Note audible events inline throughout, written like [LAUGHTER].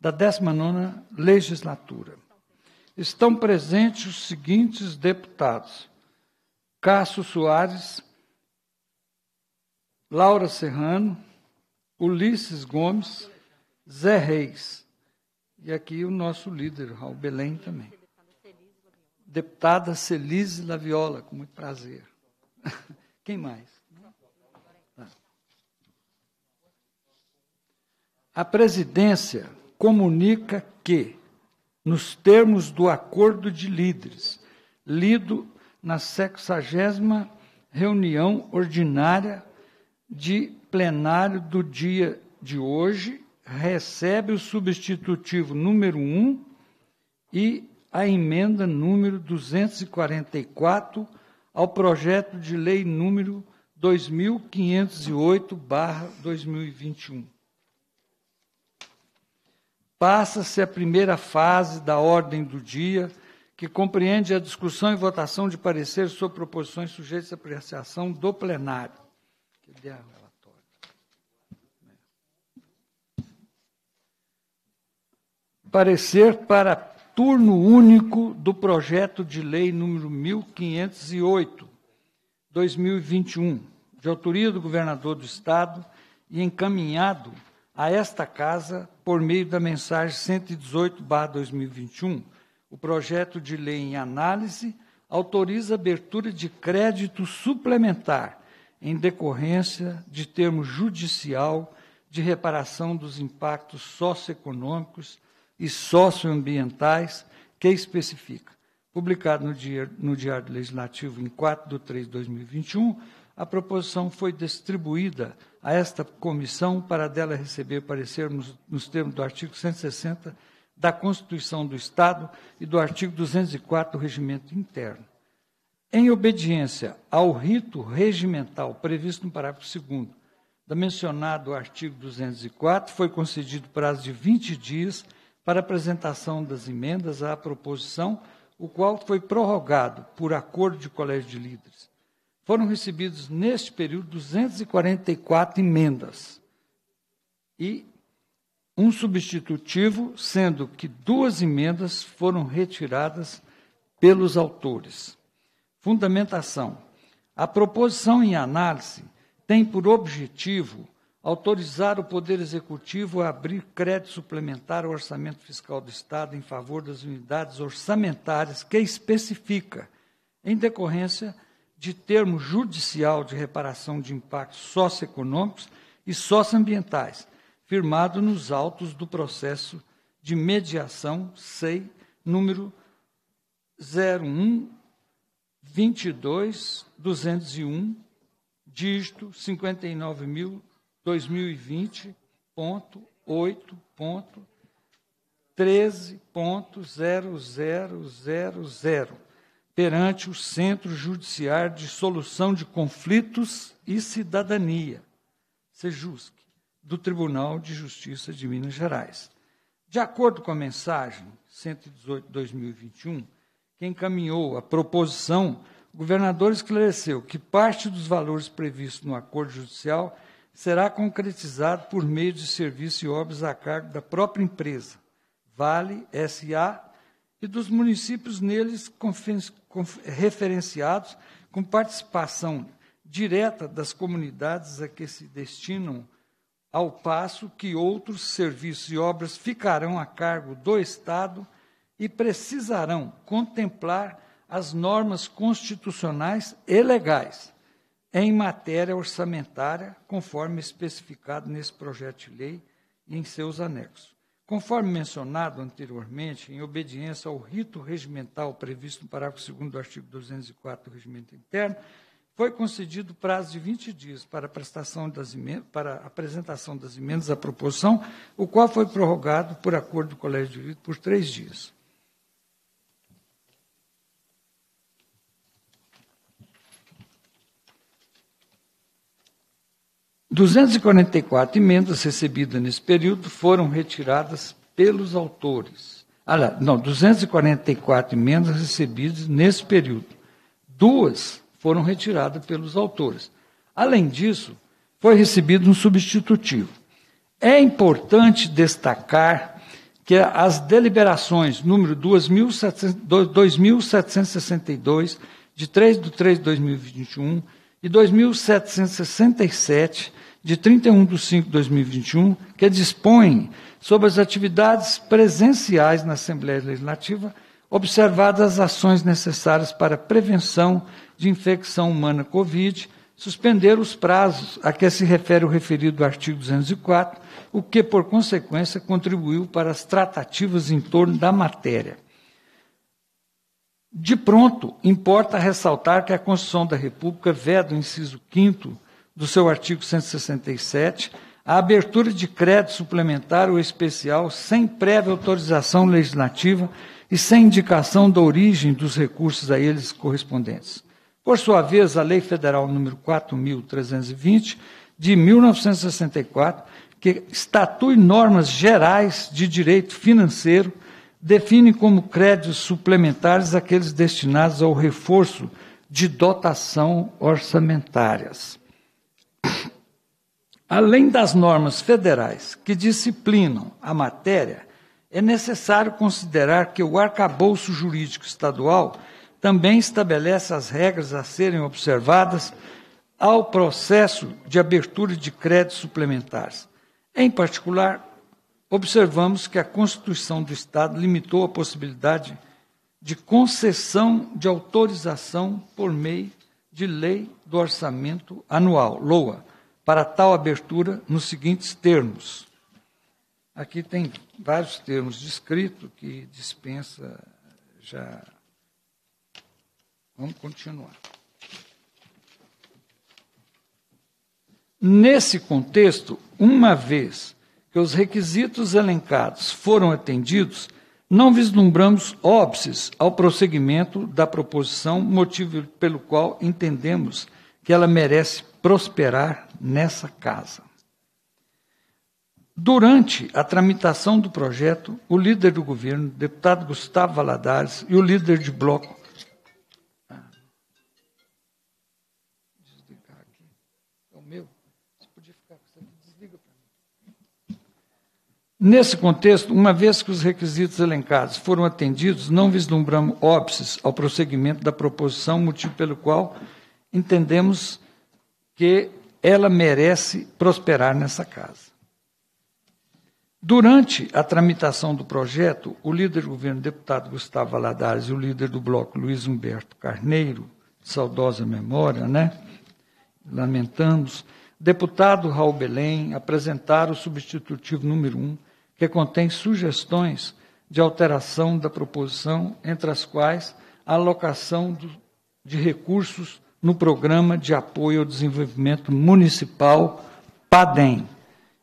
da 19 legislatura. Estão presentes os seguintes deputados: Cássio Soares, Laura Serrano, Ulisses Gomes, Zé Reis. E aqui o nosso líder, Raul Belém, também. Deputada Celise Laviola, com muito prazer. [LAUGHS] Quem mais? A presidência comunica que, nos termos do acordo de líderes, lido na 60 reunião ordinária de plenário do dia de hoje, recebe o substitutivo número 1 e a emenda número 244 ao projeto de lei número 2508/2021. Passa-se a primeira fase da ordem do dia, que compreende a discussão e votação de pareceres sobre proposições sujeitas à apreciação do plenário. Parecer para turno único do projeto de lei número 1508, 2021, de autoria do governador do Estado e encaminhado a esta Casa por meio da mensagem 118-2021. O projeto de lei em análise autoriza abertura de crédito suplementar em decorrência de termo judicial de reparação dos impactos socioeconômicos e socioambientais que especifica. Publicado no, dia, no Diário Legislativo em 4 de 3 de 2021, a proposição foi distribuída a esta comissão para dela receber parecer nos, termos do artigo 160 da Constituição do Estado e do artigo 204 do Regimento Interno. Em obediência ao rito regimental previsto no parágrafo 2 da mencionado artigo 204, foi concedido prazo de 20 dias para apresentação das emendas à proposição, o qual foi prorrogado por acordo de colégio de líderes. Foram recebidos neste período 244 emendas e um substitutivo, sendo que duas emendas foram retiradas pelos autores. Fundamentação: a proposição em análise tem por objetivo autorizar o Poder Executivo a abrir crédito suplementar ao orçamento fiscal do Estado em favor das unidades orçamentárias que especifica, em decorrência de termo judicial de reparação de impactos socioeconômicos e socioambientais, firmado nos autos do processo de mediação SEI número 01 22 201 dígito 59.000 2020.8.13.0000 perante o Centro Judiciário de Solução de Conflitos e Cidadania, SEJUSC, do Tribunal de Justiça de Minas Gerais. De acordo com a mensagem 118-2021, que encaminhou a proposição, o governador esclareceu que parte dos valores previstos no acordo judicial será concretizado por meio de serviços e obras a cargo da própria empresa, Vale SA, e dos municípios neles referenciados, com participação direta das comunidades a que se destinam, ao passo que outros serviços e obras ficarão a cargo do Estado e precisarão contemplar as normas constitucionais e legais em matéria orçamentária, conforme especificado nesse projeto de lei e em seus anexos. Conforme mencionado anteriormente, em obediência ao rito regimental previsto no parágrafo 2 do artigo 204 do Regimento Interno, foi concedido prazo de 20 dias para a, das emendas, para apresentação das emendas à proposição, o qual foi prorrogado por acordo do Colégio de Direito por três dias. 244 emendas recebidas nesse período foram retiradas pelos autores. Ah, não, 244 emendas recebidas nesse período. Duas foram retiradas pelos autores. Além disso, foi recebido um substitutivo. É importante destacar que as deliberações número 2762, de 3 de 3 de 2021, e 2767, de 31 de 5 de 2021, que dispõem sobre as atividades presenciais na Assembleia Legislativa, observadas as ações necessárias para a prevenção de infecção humana Covid, suspender os prazos a que se refere o referido artigo 204, o que, por consequência, contribuiu para as tratativas em torno da matéria. De pronto, importa ressaltar que a Constituição da República veda o inciso 5 do seu artigo 167 a abertura de crédito suplementar ou especial sem prévia autorização legislativa e sem indicação da origem dos recursos a eles correspondentes. Por sua vez, a Lei Federal número 4320 de 1964, que estatui normas gerais de direito financeiro, define como créditos suplementares aqueles destinados ao reforço de dotação orçamentárias. Além das normas federais que disciplinam a matéria, é necessário considerar que o arcabouço jurídico estadual também estabelece as regras a serem observadas ao processo de abertura de créditos suplementares. Em particular, observamos que a Constituição do Estado limitou a possibilidade de concessão de autorização por meio de lei do orçamento anual, LOA, para tal abertura nos seguintes termos. Aqui tem vários termos descritos que dispensa já. Vamos continuar. Nesse contexto, uma vez que os requisitos elencados foram atendidos, não vislumbramos óbices ao prosseguimento da proposição, motivo pelo qual entendemos que ela merece prosperar nessa casa. Durante a tramitação do projeto, o líder do governo, deputado Gustavo Valadares, e o líder de bloco. Nesse contexto, uma vez que os requisitos elencados foram atendidos, não vislumbramos óbices ao prosseguimento da proposição, motivo pelo qual entendemos que ela merece prosperar nessa casa. Durante a tramitação do projeto, o líder do governo, deputado Gustavo Valadares, e o líder do bloco, Luiz Humberto Carneiro, saudosa memória, né? Lamentamos. Deputado Raul Belém apresentaram o substitutivo número 1, um, que contém sugestões de alteração da proposição, entre as quais a alocação do, de recursos no Programa de Apoio ao Desenvolvimento Municipal, PADEM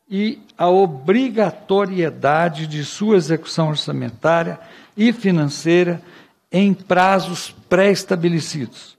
e a obrigatoriedade de sua execução orçamentária e financeira em prazos pré-estabelecidos.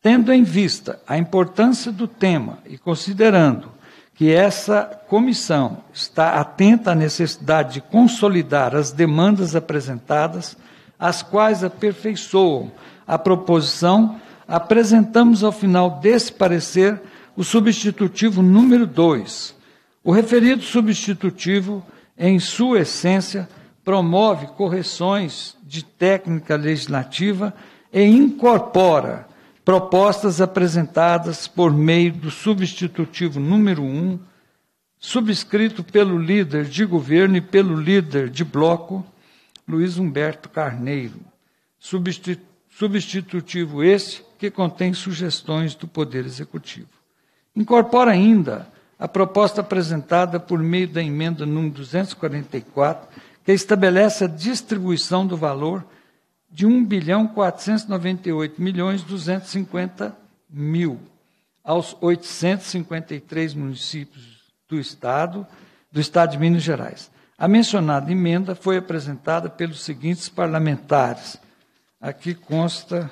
Tendo em vista a importância do tema e considerando que essa comissão está atenta à necessidade de consolidar as demandas apresentadas, as quais aperfeiçoam a proposição, apresentamos ao final desse parecer o substitutivo número 2, o referido substitutivo, em sua essência, promove correções de técnica legislativa e incorpora propostas apresentadas por meio do substitutivo número 1, um, subscrito pelo líder de governo e pelo líder de bloco, Luiz Humberto Carneiro. Substitutivo este que contém sugestões do Poder Executivo. Incorpora ainda a proposta apresentada por meio da emenda número 244, que estabelece a distribuição do valor de 1 bilhão 498 milhões 250 mil aos 853 municípios do estado, do estado de Minas Gerais. A mencionada emenda foi apresentada pelos seguintes parlamentares. Aqui consta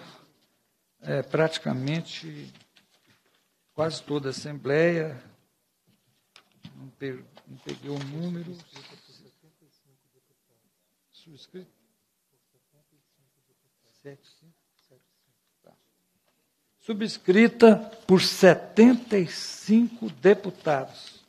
é, praticamente quase toda a Assembleia, não, peguei o número. Subscrito? Subscrita por 75 deputados.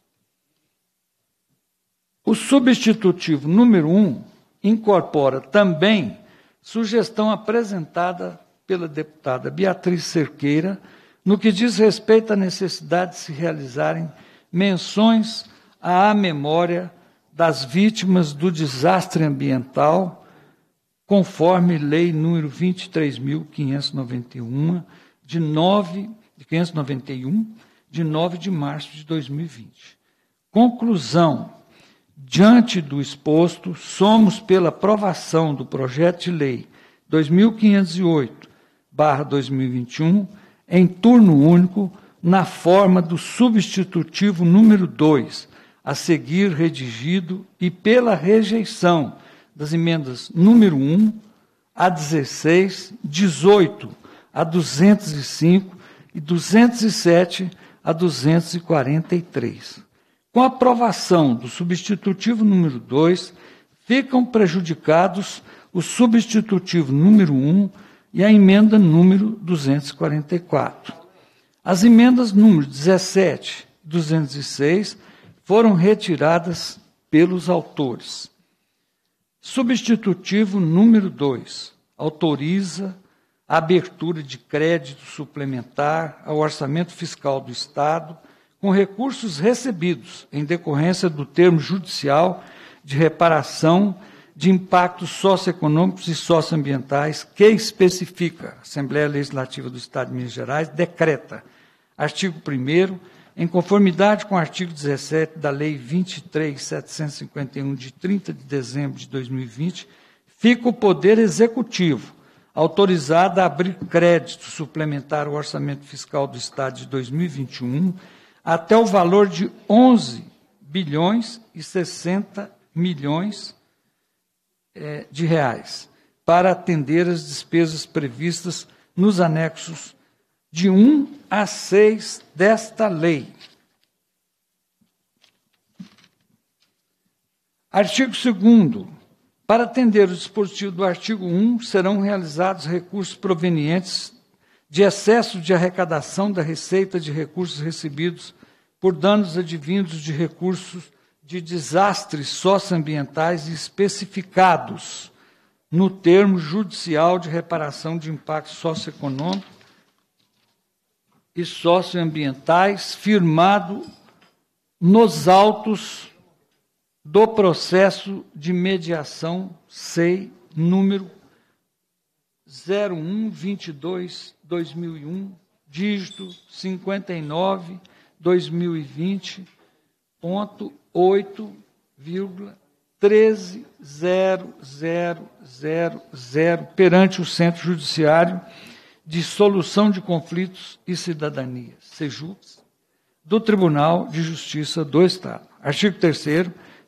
O substitutivo número 1 um incorpora também sugestão apresentada pela deputada Beatriz Cerqueira, no que diz respeito à necessidade de se realizarem menções à memória das vítimas do desastre ambiental, conforme lei número 23.591, de 9 de 591, de 9 de março de 2020. Conclusão: diante do exposto, somos pela aprovação do projeto de lei 2508/2021 em turno único na forma do substitutivo número 2, a seguir redigido e pela rejeição das emendas número 1 a 16, 18 a 205 e 207 a 243. Com a aprovação do substitutivo número 2, ficam prejudicados o substitutivo número 1 e a emenda número 244. As emendas número 17 e 206 foram retiradas pelos autores. Substitutivo número 2 autoriza abertura de crédito suplementar ao orçamento fiscal do Estado com recursos recebidos em decorrência do termo judicial de reparação de impactos socioeconômicos e socioambientais que especifica a Assembleia Legislativa do Estado de Minas Gerais decreta artigo 1 em conformidade com o artigo 17 da Lei 23.751, de 30 de dezembro de 2020, fica o Poder Executivo autorizado a abrir crédito suplementar ao orçamento fiscal do Estado de 2021 até o valor de 11 bilhões e 60 milhões é, de reais, para atender as despesas previstas nos anexos de 1 a 6 desta lei. Artigo 2 Para atender o dispositivo do artigo 1, serão realizados recursos provenientes de excesso de arrecadação da receita de recursos recebidos por danos advindos de recursos de desastres socioambientais especificados no termo judicial de reparação de impacto socioeconômico e socioambientais, firmado nos autos do processo de mediação SEI número 0122-2001, dígito 59 2020.8,13000 perante o Centro Judiciário de Solução de Conflitos e Cidadania, SEJUPS, do Tribunal de Justiça do Estado. Artigo 3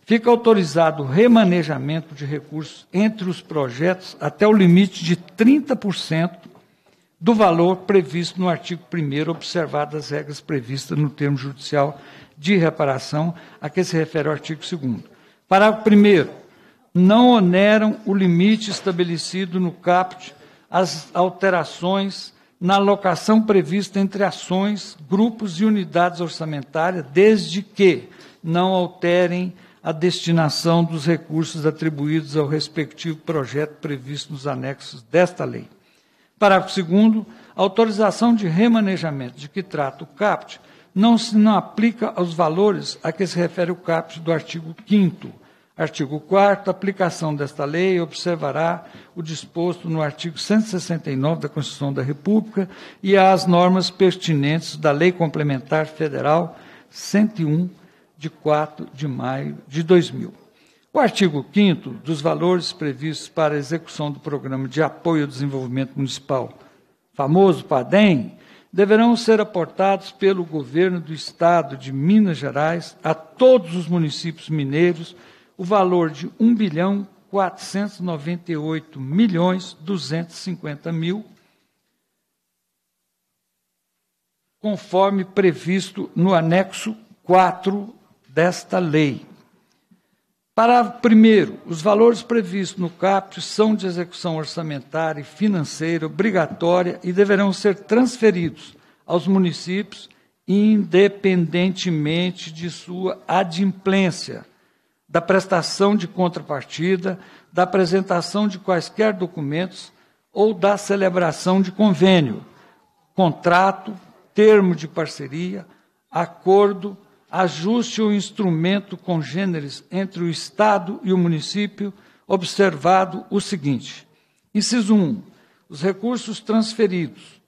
fica autorizado o remanejamento de recursos entre os projetos até o limite de 30% do valor previsto no artigo 1 observadas as regras previstas no termo judicial de reparação a que se refere o artigo 2 Parágrafo 1 não oneram o limite estabelecido no caput as alterações na alocação prevista entre ações, grupos e unidades orçamentárias, desde que não alterem a destinação dos recursos atribuídos ao respectivo projeto previsto nos anexos desta lei. Parágrafo 2 autorização de remanejamento de que trata o CAPT não se não aplica aos valores a que se refere o CAPT do artigo 5 Artigo 4 aplicação desta lei observará o disposto no artigo 169 da Constituição da República e as normas pertinentes da Lei Complementar Federal 101 de 4 de maio de 2000. O artigo 5 dos valores previstos para a execução do Programa de Apoio ao Desenvolvimento Municipal, famoso PADEM, deverão ser aportados pelo governo do Estado de Minas Gerais a todos os municípios mineiros o valor de 1 bilhão 498 milhões 250 mil, conforme previsto no anexo 4 desta lei. Parágrafo 1. Os valores previstos no CAPT são de execução orçamentária e financeira obrigatória e deverão ser transferidos aos municípios independentemente de sua adimplência da prestação de contrapartida, da apresentação de quaisquer documentos ou da celebração de convênio, contrato, termo de parceria, acordo, ajuste ou instrumento congêneres entre o Estado e o município, observado o seguinte: inciso 1. Os recursos transferidos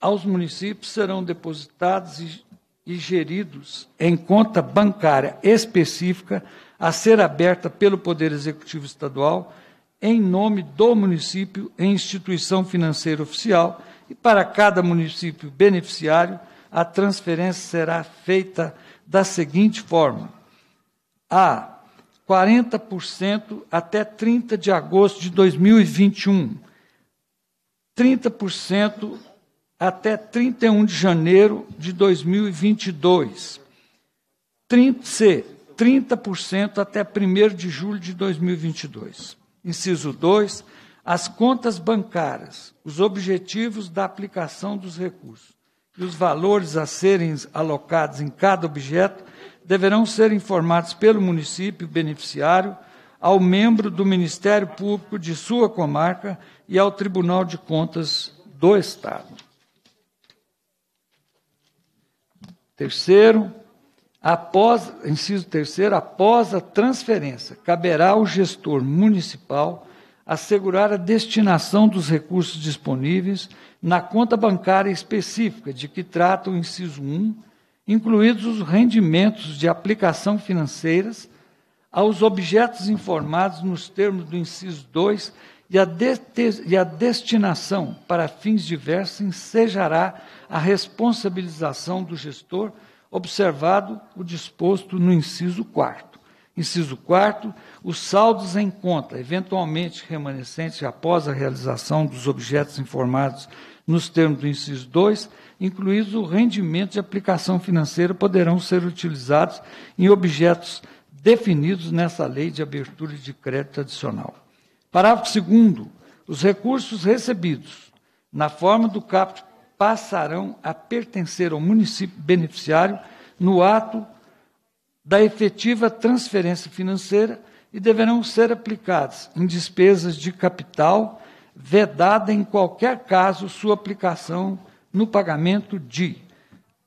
aos municípios serão depositados e, e geridos em conta bancária específica a ser aberta pelo Poder Executivo Estadual em nome do município em instituição financeira oficial e para cada município beneficiário a transferência será feita da seguinte forma: a 40% até 30 de agosto de 2021, 30% até 31 de janeiro de 2022. 30, C, 30% até 1 de julho de 2022. Inciso 2. As contas bancárias, os objetivos da aplicação dos recursos e os valores a serem alocados em cada objeto deverão ser informados pelo município beneficiário ao membro do Ministério Público de sua comarca e ao Tribunal de Contas do Estado. Terceiro, após, inciso terceiro, após a transferência, caberá ao gestor municipal assegurar a destinação dos recursos disponíveis na conta bancária específica de que trata o inciso 1, incluídos os rendimentos de aplicação financeiras aos objetos informados nos termos do inciso 2 e a, e a destinação para fins diversos ensejará a responsabilização do gestor, observado o disposto no inciso 4. Inciso 4. Os saldos em conta, eventualmente remanescentes após a realização dos objetos informados nos termos do inciso 2, incluídos o rendimento de aplicação financeira, poderão ser utilizados em objetos definidos nessa lei de abertura de crédito adicional. Parágrafo 2. Os recursos recebidos na forma do CAPT passarão a pertencer ao município beneficiário no ato da efetiva transferência financeira e deverão ser aplicados em despesas de capital, vedada em qualquer caso sua aplicação no pagamento de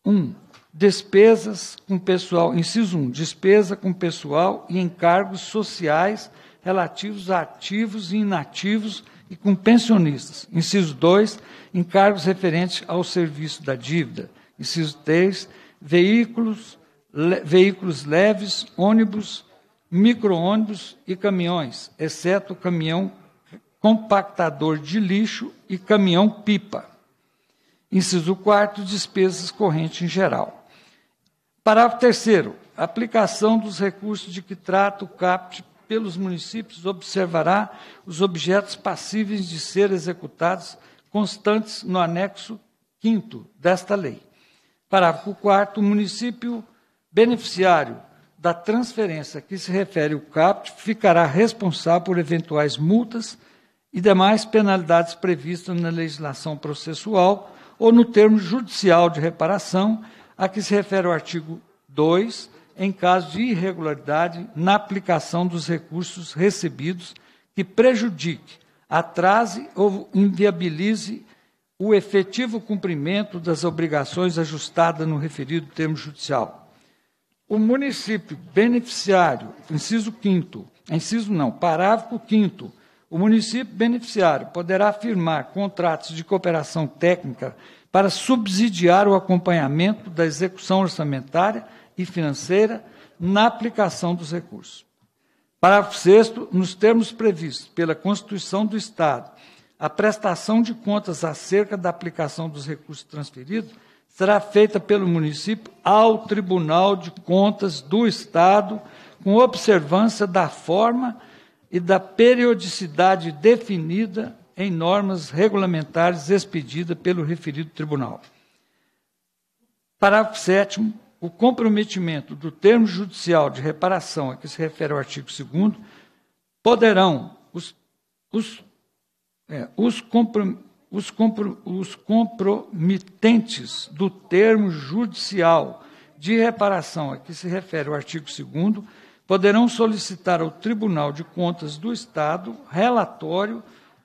1. Um, despesas com pessoal, inciso 1, um, despesa com pessoal e encargos sociais relativos a ativos e inativos e com pensionistas. Inciso 2, encargos referentes ao serviço da dívida. Inciso 3, veículos, le, veículos leves, ônibus, micro-ônibus e caminhões, exceto caminhão compactador de lixo e caminhão-pipa. Inciso 4, despesas correntes em geral. Parágrafo 3 aplicação dos recursos de que trata o CAPT pelos municípios observará os objetos passíveis de ser executados constantes no anexo 5 desta lei. Parágrafo 4 o município beneficiário da transferência que se refere o CAPT ficará responsável por eventuais multas e demais penalidades previstas na legislação processual ou no termo judicial de reparação a que se refere o artigo 2 em caso de irregularidade na aplicação dos recursos recebidos que prejudique, atrase ou inviabilize o efetivo cumprimento das obrigações ajustadas no referido termo judicial. O município beneficiário, inciso 5 inciso não, parágrafo 5 o município beneficiário poderá firmar contratos de cooperação técnica para subsidiar o acompanhamento da execução orçamentária e financeira na aplicação dos recursos. Parágrafo 6 nos termos previstos pela Constituição do Estado, a prestação de contas acerca da aplicação dos recursos transferidos será feita pelo município ao Tribunal de Contas do Estado, com observância da forma e da periodicidade definida em normas regulamentares expedidas pelo referido tribunal. Parágrafo 7 o comprometimento do termo judicial de reparação a que se refere o artigo 2 poderão os, os, é, os, comprom, os, compro, os comprometentes do termo judicial de reparação a que se refere o artigo 2 poderão solicitar ao Tribunal de Contas do Estado relatório,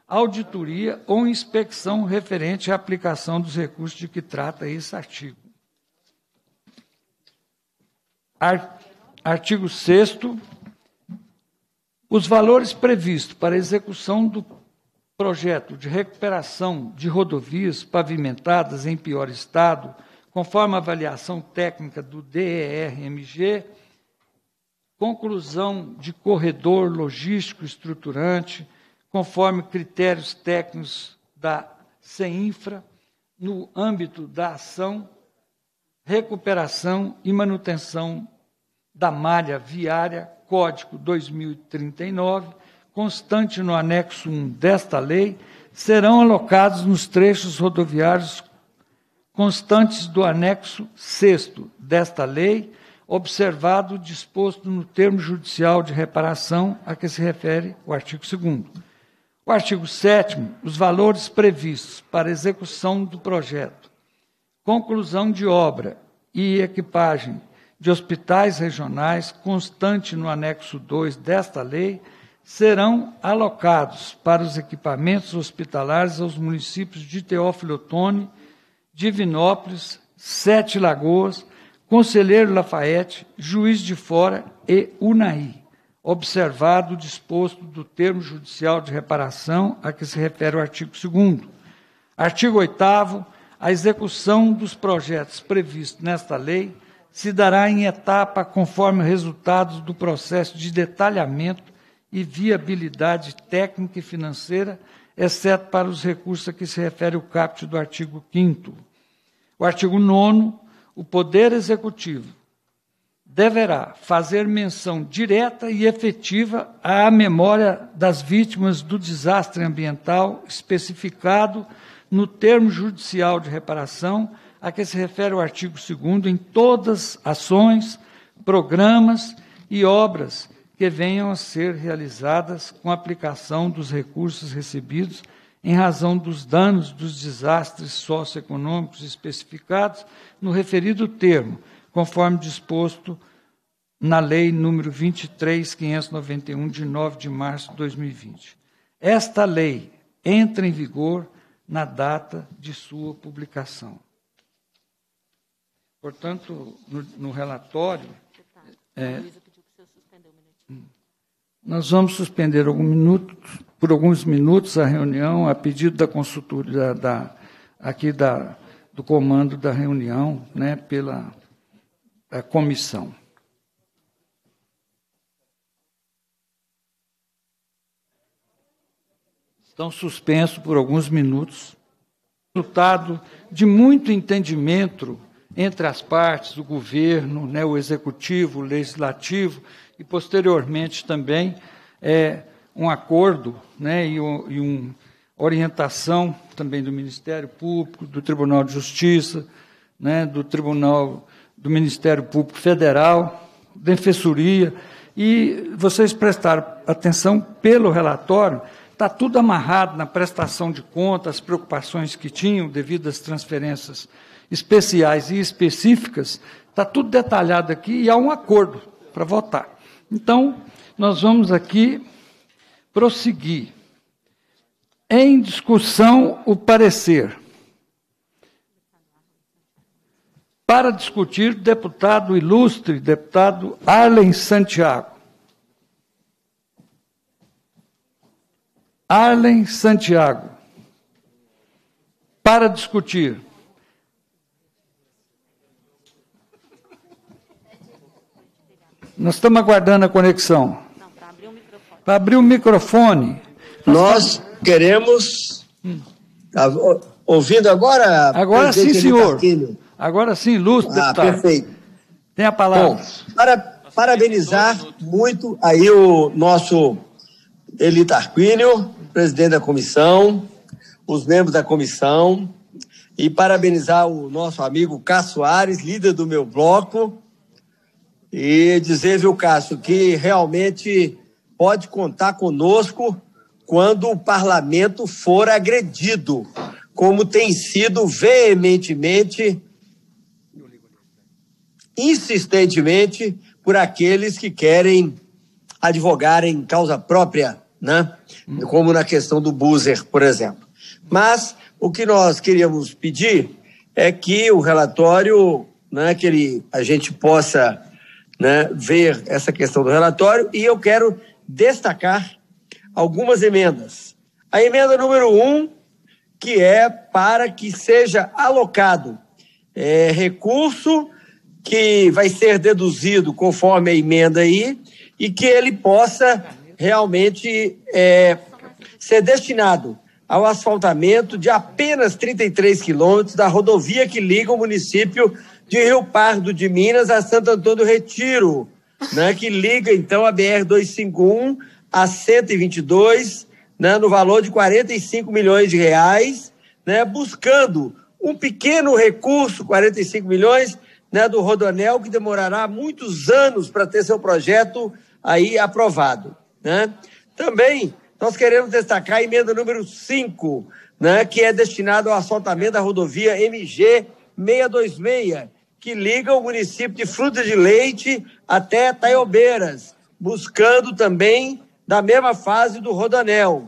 auditoria ou inspeção referente à aplicação dos recursos de que trata esse artigo. Artigo 6 os valores previstos para execução do projeto de recuperação de rodovias pavimentadas em pior estado, conforme a avaliação técnica do DERMG, conclusão de corredor logístico estruturante, conforme critérios técnicos da CEINFRA, no âmbito da ação, recuperação e manutenção da malha viária, Código 2039, constante no anexo 1 desta lei, serão alocados nos trechos rodoviários constantes do anexo 6 desta lei, observado o disposto no termo judicial de reparação a que se refere o artigo 2 O artigo 7 os valores previstos para execução do projeto, conclusão de obra e equipagem de hospitais regionais, constante no anexo 2 desta lei, serão alocados para os equipamentos hospitalares aos municípios de Teófilo Otoni, Divinópolis, Sete Lagoas, Conselheiro Lafayette, Juiz de Fora e Unaí, observado o disposto do termo judicial de reparação a que se refere o artigo 2 Artigo 8 a execução dos projetos previstos nesta lei se dará em etapa conforme resultados do processo de detalhamento e viabilidade técnica e financeira, exceto para os recursos a que se refere o caput do artigo 5 O artigo 9 o Poder Executivo deverá fazer menção direta e efetiva à memória das vítimas do desastre ambiental especificado no termo judicial de reparação a que se refere o artigo 2 em todas ações, programas e obras que venham a ser realizadas com aplicação dos recursos recebidos em razão dos danos dos desastres socioeconômicos especificados no referido termo, conforme disposto na Lei número 23591, de 9 de março de 2020. Esta lei entra em vigor na data de sua publicação. Portanto, no, no relatório. É, nós vamos suspender algum minuto, por alguns minutos a reunião, a pedido da consultoria da, da aqui da, do comando da reunião, né, pela comissão. Estão suspensos por alguns minutos. Resultado de muito entendimento entre as partes, o governo, né, o executivo, o legislativo, e posteriormente também é, um acordo né, e, e uma orientação também do Ministério Público, do Tribunal de Justiça, né, do Tribunal do Ministério Público Federal, Defensoria, e vocês prestaram atenção pelo relatório, está tudo amarrado na prestação de contas, as preocupações que tinham devido às transferências especiais e específicas, está tudo detalhado aqui e há um acordo para votar. Então, nós vamos aqui prosseguir. Em discussão, o parecer. Para discutir, deputado ilustre, deputado Arlen Santiago. Arlen Santiago. Para discutir. Nós estamos aguardando a conexão. Não, para abrir o microfone. Para abrir o microfone. Nós queremos. Tá ouvindo agora? Agora sim, senhor. Agora sim, luz, ah, deputado. Perfeito. Tem a palavra. Bom, para parabenizar muito aí o nosso Eli Tarquínio, presidente da comissão, os membros da comissão, e parabenizar o nosso amigo Cássio Soares, líder do meu bloco, e dizer, viu, Cássio, que realmente pode contar conosco quando o parlamento for agredido, como tem sido veementemente, insistentemente, por aqueles que querem advogar em causa própria, né? como na questão do Buser, por exemplo. Mas o que nós queríamos pedir é que o relatório, né, que ele, a gente possa né, ver essa questão do relatório, e eu quero destacar algumas emendas. A emenda número um, que é para que seja alocado é, recurso que vai ser deduzido conforme a emenda aí e que ele possa realmente é, ser destinado ao asfaltamento de apenas 33 quilômetros da rodovia que liga o município de Rio Pardo de Minas a Santo Antônio do Retiro, né, que liga então a BR 251 a 122, né, no valor de 45 milhões de reais, né, buscando um pequeno recurso, 45 milhões, né, do Rodonel, que demorará muitos anos para ter seu projeto aí aprovado. Né? Também nós queremos destacar a emenda número 5, né, que é destinada ao asfaltamento da rodovia MG 626, que liga o município de Fruta de Leite até Taiobeiras, buscando também da mesma fase do Rodanel.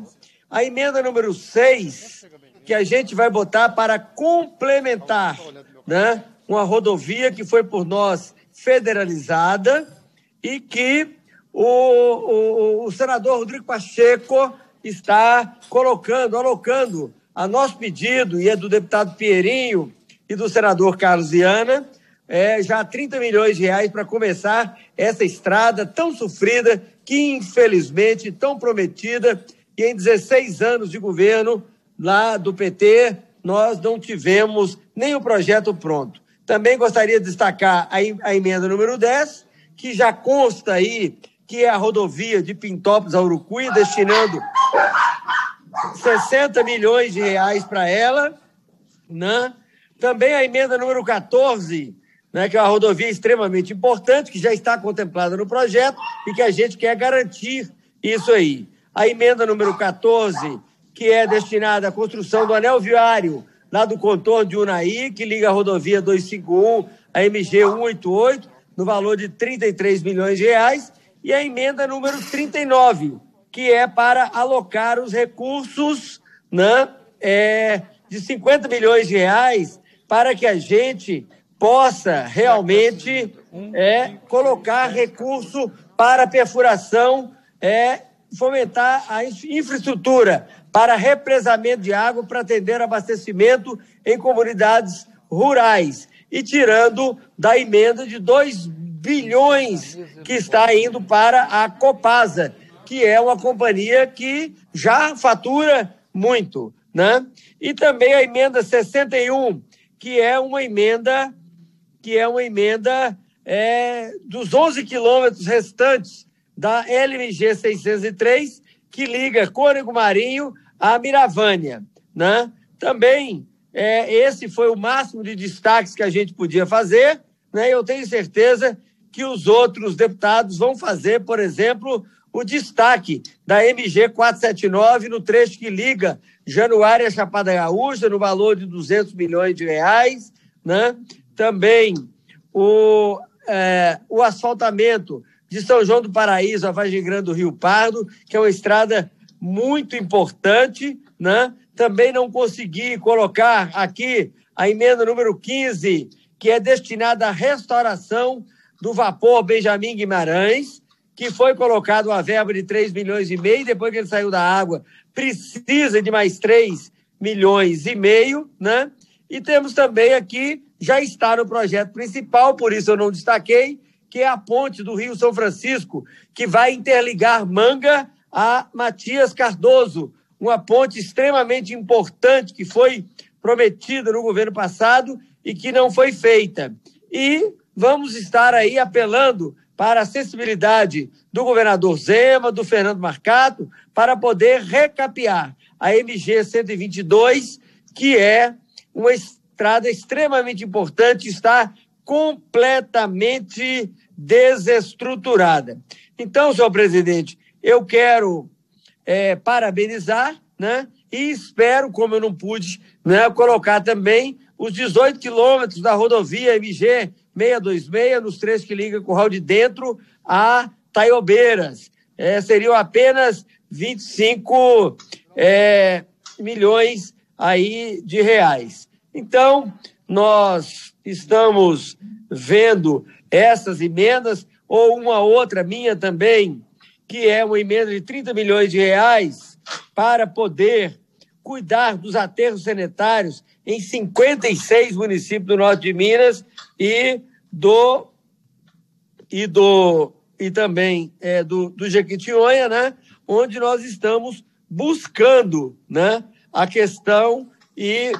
A emenda número 6, que a gente vai botar para complementar né, uma rodovia que foi por nós federalizada e que o, o, o senador Rodrigo Pacheco está colocando, alocando a nosso pedido, e é do deputado Pierinho e do senador Carlos Viana, é, já 30 milhões de reais para começar essa estrada tão sofrida, que infelizmente tão prometida, e em 16 anos de governo lá do PT, nós não tivemos nem o projeto pronto. Também gostaria de destacar a, emenda número 10, que já consta aí que é a rodovia de Pintópolis a Urucuí, destinando 60 milhões de reais para ela. Né? Também a emenda número 14, né, que é uma rodovia extremamente importante, que já está contemplada no projeto e que a gente quer garantir isso aí. A emenda número 14, que é destinada à construção do anel viário lá do contorno de Unai, que liga a rodovia 251 a MG 188, no valor de 33 milhões de reais, e a emenda número 39, que é para alocar os recursos né, é, de 50 milhões de reais para que a gente possa realmente é, colocar recurso para perfuração, é, fomentar a infraestrutura para represamento de água para atender abastecimento em comunidades rurais e tirando da emenda de 2 bilhões que está indo para a Copasa, que é uma companhia que já fatura muito, né? E também a emenda 61, que é uma emenda que é uma emenda é, dos 11 quilômetros restantes da LMG 603, que liga Cônego Marinho a Miravânia. Né? Também é, esse foi o máximo de destaques que a gente podia fazer. Né? Eu tenho certeza que os outros deputados vão fazer, por exemplo, o destaque da MG 479 no trecho que liga Januária a Chapada Gaúcha, no valor de 200 milhões de reais. Né? Também o, é, o asfaltamento de São João do Paraíso a Vargem Grande do Rio Pardo, que é uma estrada muito importante. Né? Também não consegui colocar aqui a emenda número 15, que é destinada à restauração do vapor Benjamin Guimarães, que foi colocado uma verba de 3 milhões e meio, depois que ele saiu da água, precisa de mais 3 milhões e meio, né? E temos também aqui, já está no projeto principal, por isso eu não destaquei, que é a ponte do Rio São Francisco, que vai interligar Manga a Matias Cardoso, uma ponte extremamente importante que foi prometida no governo passado e que não foi feita. E vamos estar aí apelando para a sensibilidade do governador Zema, do Fernando Marcato, para poder recapear a MG 122, que é uma estrada extremamente importante, está completamente desestruturada. Então, senhor presidente, eu quero é, parabenizar, né? E espero, como eu não pude, né, colocar também os 18 quilômetros da rodovia MG 626, nos trechos que ligam com o Hall de Dentro a Taiobeiras. É, seriam apenas 25 é, milhões aí de reais. Então, nós estamos vendo essas emendas, ou uma outra minha também, que é uma emenda de 30 milhões de reais para poder cuidar dos aterros sanitários em 56 municípios do norte de Minas e do e do e também é, do, do Jequitinhonha, né? Onde nós estamos buscando, né? A questão e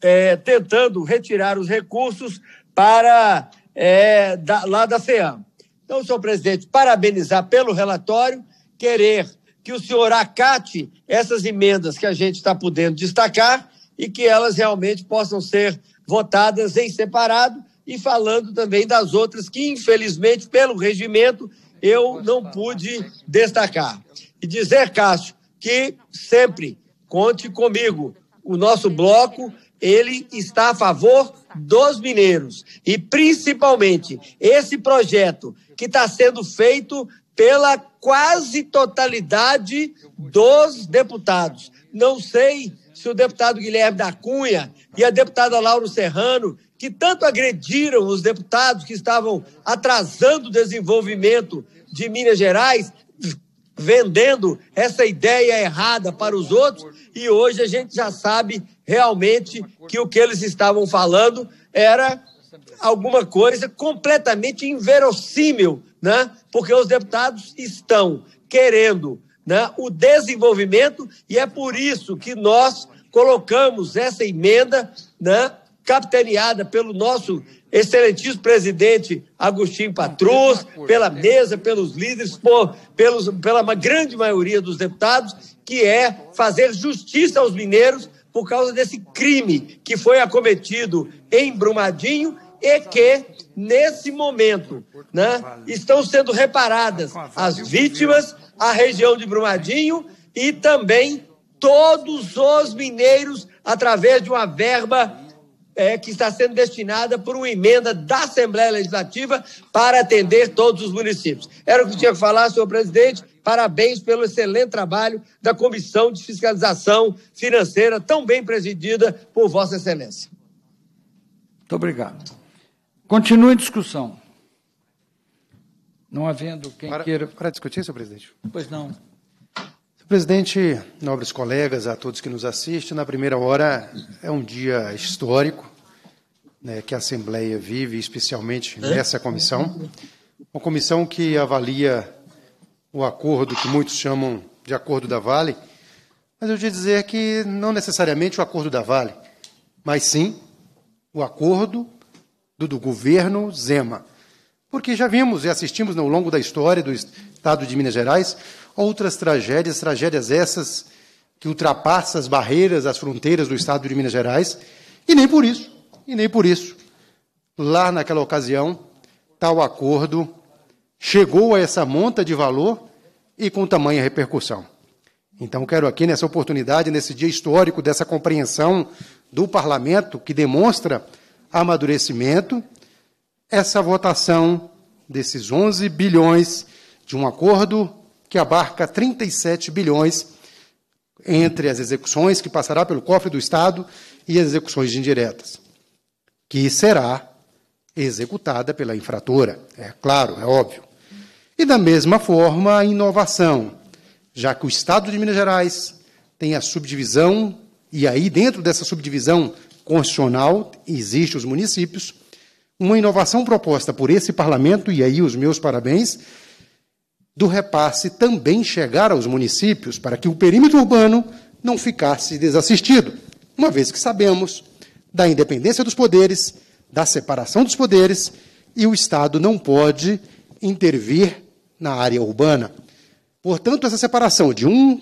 é, tentando retirar os recursos para é, da, lá da FEAM. Então, senhor presidente, parabenizar pelo relatório, querer que o senhor acate essas emendas que a gente está podendo destacar e que elas realmente possam ser votadas em separado e falando também das outras que, infelizmente, pelo regimento, eu não pude destacar. E dizer, Cássio, que sempre conte comigo. O nosso bloco, ele está a favor dos mineiros. E, principalmente, esse projeto que está sendo feito pela quase totalidade dos deputados. Não sei se o deputado Guilherme da Cunha e a deputada Laura Serrano, que tanto agrediram os deputados que estavam atrasando o desenvolvimento de Minas Gerais, vendendo essa ideia errada para os outros, e hoje a gente já sabe realmente que o que eles estavam falando era alguma coisa completamente inverossímil, né? Porque os deputados estão querendo né, o desenvolvimento e é por isso que nós colocamos essa emenda, né, capitaneada pelo nosso excelentíssimo presidente Agostinho Patrus, pela mesa, pelos líderes, por, pelos, pela grande maioria dos deputados, que é fazer justiça aos mineiros por causa desse crime que foi acometido em Brumadinho e que, nesse momento, né, estão sendo reparadas as vítimas, a região de Brumadinho e também todos os mineiros através de uma verba é, que está sendo destinada por uma emenda da Assembleia Legislativa para atender todos os municípios. Era o que tinha que falar, senhor presidente. Parabéns pelo excelente trabalho da Comissão de Fiscalização Financeira, tão bem presidida por Vossa Excelência. Muito obrigado. Continua em discussão. Não havendo quem para, queira. Para discutir, senhor presidente. Pois não. Senhor presidente, nobres colegas, a todos que nos assistem, na primeira hora é um dia histórico né, que a Assembleia vive, especialmente nessa comissão. Uma comissão que avalia o acordo que muitos chamam de acordo da Vale, mas eu ia dizer que não necessariamente o acordo da Vale, mas sim o acordo do, do governo Zema. Porque já vimos e assistimos ao longo da história do Estado de Minas Gerais outras tragédias, tragédias essas que ultrapassam as barreiras, as fronteiras do Estado de Minas Gerais, e nem por isso, e nem por isso, lá naquela ocasião, tal acordo chegou a essa monta de valor e com tamanha repercussão. Então, quero aqui, nessa oportunidade, nesse dia histórico dessa compreensão do parlamento, que demonstra amadurecimento, essa votação desses 11 bilhões de um acordo que abarca 37 bilhões entre as execuções que passará pelo cofre do Estado e as execuções indiretas, que será executada pela infratora, é claro, é óbvio. E da mesma forma, a inovação, já que o Estado de Minas Gerais tem a subdivisão, e aí dentro dessa subdivisão constitucional, existe os municípios, uma inovação proposta por esse parlamento, e aí os meus parabéns, do repasse também chegar aos municípios para que o perímetro urbano não ficasse desassistido, uma vez que sabemos da independência dos poderes, da separação dos poderes, e o Estado não pode intervir na área urbana. Portanto, essa separação de um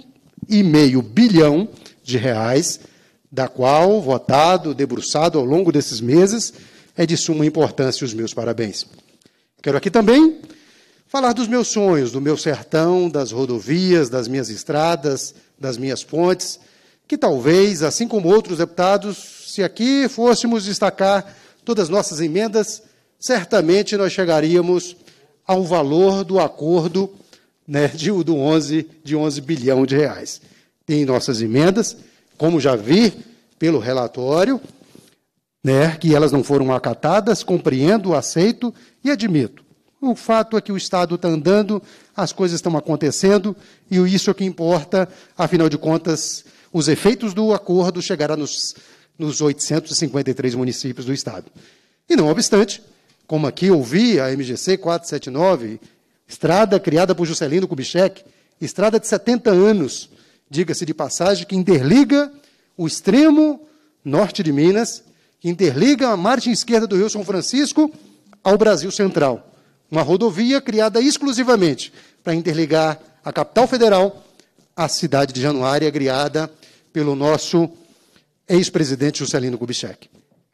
e meio bilhão de reais da qual, votado, debruçado ao longo desses meses, é de suma importância os meus parabéns. Quero aqui também falar dos meus sonhos, do meu sertão, das rodovias, das minhas estradas, das minhas pontes, que talvez, assim como outros deputados, se aqui fôssemos destacar todas as nossas emendas, certamente nós chegaríamos ao valor do acordo né, de, do 11, de 11 bilhão de reais. Tem nossas emendas, como já vi pelo relatório, né, que elas não foram acatadas, compreendo, aceito e admito. O fato é que o Estado está andando, as coisas estão acontecendo, e isso é o que importa, afinal de contas, os efeitos do acordo chegarão nos, nos 853 municípios do Estado. E não obstante, como aqui ouvi a MGC 479, estrada criada por Juscelino Kubitschek, estrada de 70 anos, diga-se de passagem, que interliga o extremo norte de Minas, que interliga a margem esquerda do Rio São Francisco ao Brasil Central. Uma rodovia criada exclusivamente para interligar a capital federal à cidade de Januária, criada pelo nosso ex-presidente Juscelino Kubitschek.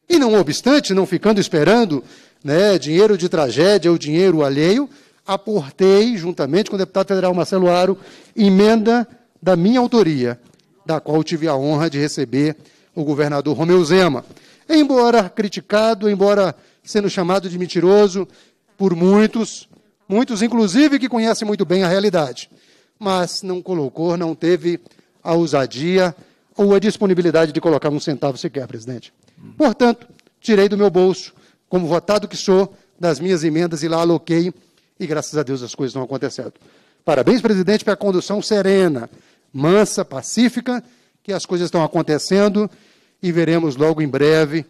E não obstante, não ficando esperando né, dinheiro de tragédia ou dinheiro alheio, aportei, juntamente com o deputado federal Marcelo Aro, emenda da minha autoria, da qual tive a honra de receber o governador Romeu Zema. Embora criticado, embora sendo chamado de mentiroso por muitos, muitos inclusive que conhecem muito bem a realidade, mas não colocou, não teve a ousadia ou a disponibilidade de colocar um centavo sequer, presidente. Portanto, tirei do meu bolso, como votado que sou, das minhas emendas e lá aloquei, e graças a Deus as coisas estão acontecendo. Parabéns, presidente, pela condução serena, mansa, pacífica, que as coisas estão acontecendo e veremos logo em breve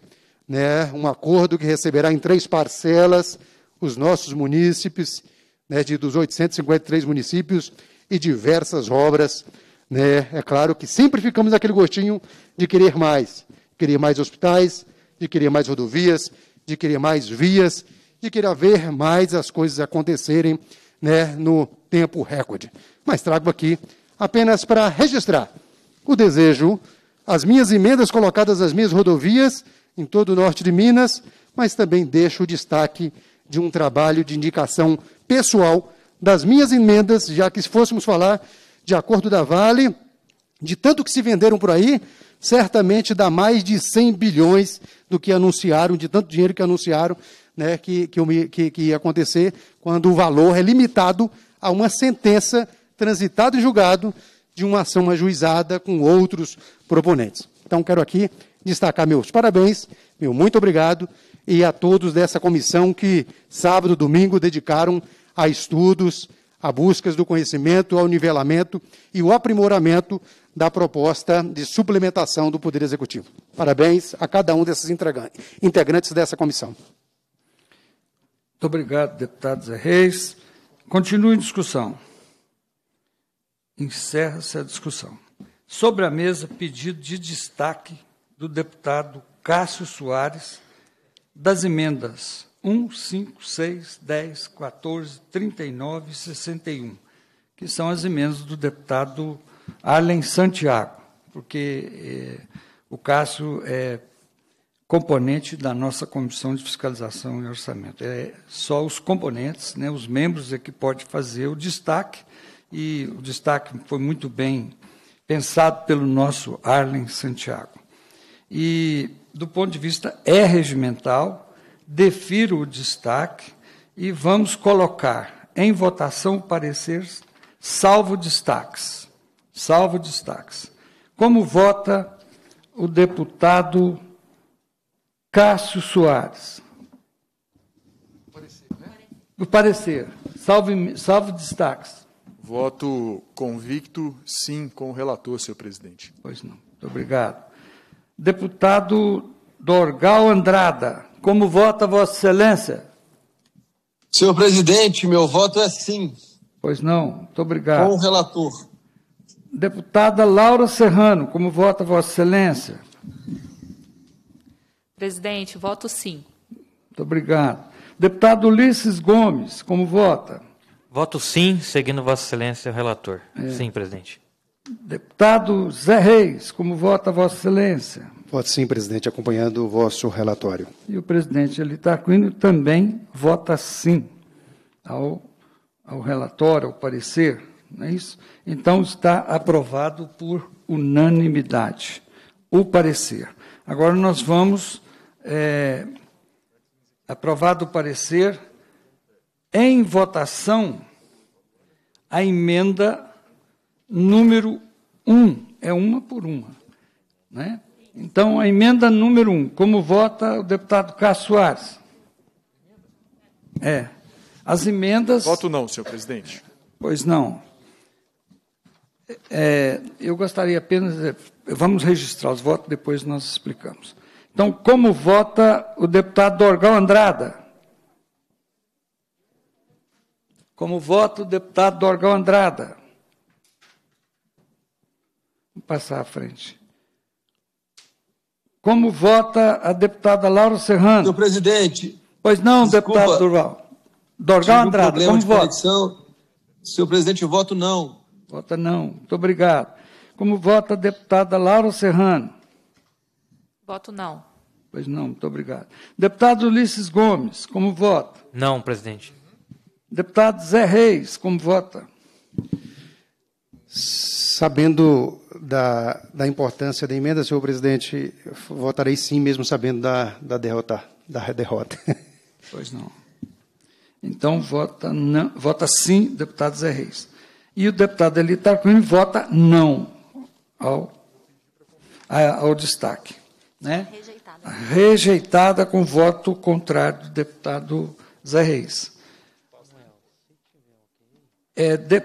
né, um acordo que receberá em três parcelas os nossos munícipes, né, de, dos 853 municípios e diversas obras. Né, é claro que sempre ficamos naquele gostinho de querer mais, querer mais hospitais, de querer mais rodovias, de querer mais vias, de querer ver mais as coisas acontecerem né, no tempo recorde. Mas trago aqui apenas para registrar o desejo, as minhas emendas colocadas nas minhas rodovias em todo o norte de Minas, mas também deixo o destaque de um trabalho de indicação pessoal das minhas emendas, já que se fôssemos falar de acordo da Vale, de tanto que se venderam por aí, certamente dá mais de 100 bilhões do que anunciaram, de tanto dinheiro que anunciaram, né, que, que, que, ia acontecer quando o valor é limitado a uma sentença transitado e julgado de uma ação ajuizada com outros proponentes. Então, quero aqui destacar meus parabéns, meu muito obrigado, e a todos dessa comissão que, sábado domingo, dedicaram a estudos, a buscas do conhecimento, ao nivelamento e o aprimoramento da proposta de suplementação do Poder Executivo. Parabéns a cada um desses integrantes dessa comissão. Muito obrigado, deputado Zé Reis. Continue em discussão. Encerra-se a discussão. Sobre a mesa, pedido de destaque do deputado Cássio Soares, das emendas 1, 5, 6, 10, 14, 39 e 61, que são as emendas do deputado Arlen Santiago, porque eh, o Cássio é componente da nossa Comissão de Fiscalização e Orçamento. É só os componentes, né, os membros é que pode fazer o destaque, e o destaque foi muito bem pensado pelo nosso Arlen Santiago. E, do ponto de vista é regimental, defiro o destaque e vamos colocar em votação o parecer salvo destaques. Salvo destaques. Como vota o deputado Cássio Soares? O parecer. Salve, salve destaques. Voto convicto, sim, com o relator, senhor presidente. Pois não. Muito obrigado. Deputado Dorgal Andrada, como vota Vossa Excelência? Senhor presidente, meu voto é sim. Pois não. Muito obrigado. Com o relator. Deputada Laura Serrano, como vota Vossa Excelência? Presidente, voto sim. Muito obrigado. Deputado Ulisses Gomes, como vota? Voto sim, seguindo Vossa Excelência, o relator. É. Sim, presidente. Deputado Zé Reis, como vota Vossa Excelência? Voto sim, presidente, acompanhando o vosso relatório. E o presidente Elitarquino também vota sim ao, ao relatório, ao parecer, não é isso? Então está aprovado por unanimidade o parecer. Agora nós vamos é, Aprovado o parecer, em votação, a emenda número 1. É uma por uma. Né? Então, a emenda número 1. Como vota o deputado Cássio Soares? É. As emendas. Voto não, senhor presidente. Pois não. É, eu gostaria apenas. Vamos registrar os votos, depois nós explicamos. Então, como vota o deputado Dorgal Andrada? Como vota o deputado Dorgal Andrada? Vou passar à frente. Como vota a deputada Laura Serrano? Senhor presidente. Pois não, desculpa, deputado Dorgal. Dorgal Andrada, como vota? Conexão. Senhor presidente, eu voto não. Vota não. Muito obrigado. Como vota a deputada Laura Serrano? Voto não. Pois não, muito obrigado. Deputado Ulisses Gomes, como vota? Não, presidente. Deputado Zé Reis, como vota? Sabendo da, da importância da emenda, senhor presidente, votarei sim, mesmo sabendo da, da derrota. Da derrota. Pois não. Então, vota, não, vota sim, deputado Zé Reis. E o deputado Eli Tarquini vota não ao, ao destaque. Né? Rejeitada. Rejeitada com voto contrário do deputado Zé Reis. É, de, uh,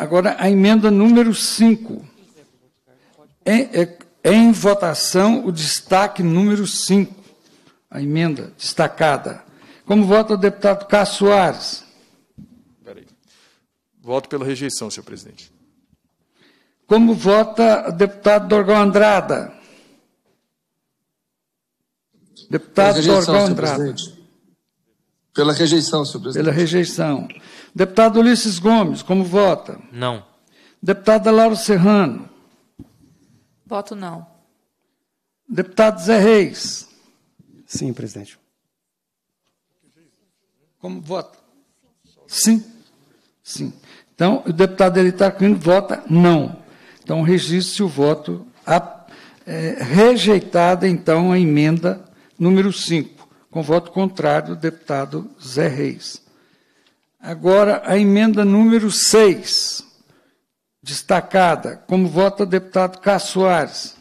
agora, a emenda número 5. Em, é, em votação, o destaque número 5. A emenda destacada. Como vota o deputado Cássio Soares? Voto pela rejeição, senhor presidente. Como vota o deputado Dorgal Andrada? Deputado rejeição, Dorgal Andrada. Presidente. Pela rejeição, senhor presidente. Pela rejeição. Deputado Ulisses Gomes, como vota? Não. Deputada Laura Serrano? Voto não. Deputado Zé Reis? Sim, presidente. Como vota? Sim. Sim. Então, o deputado Elitarquino vota não. Então, registre o voto a, é, rejeitada, então, a emenda número 5, com voto contrário do deputado Zé Reis. Agora, a emenda número 6, destacada, como vota o deputado Cássio Soares.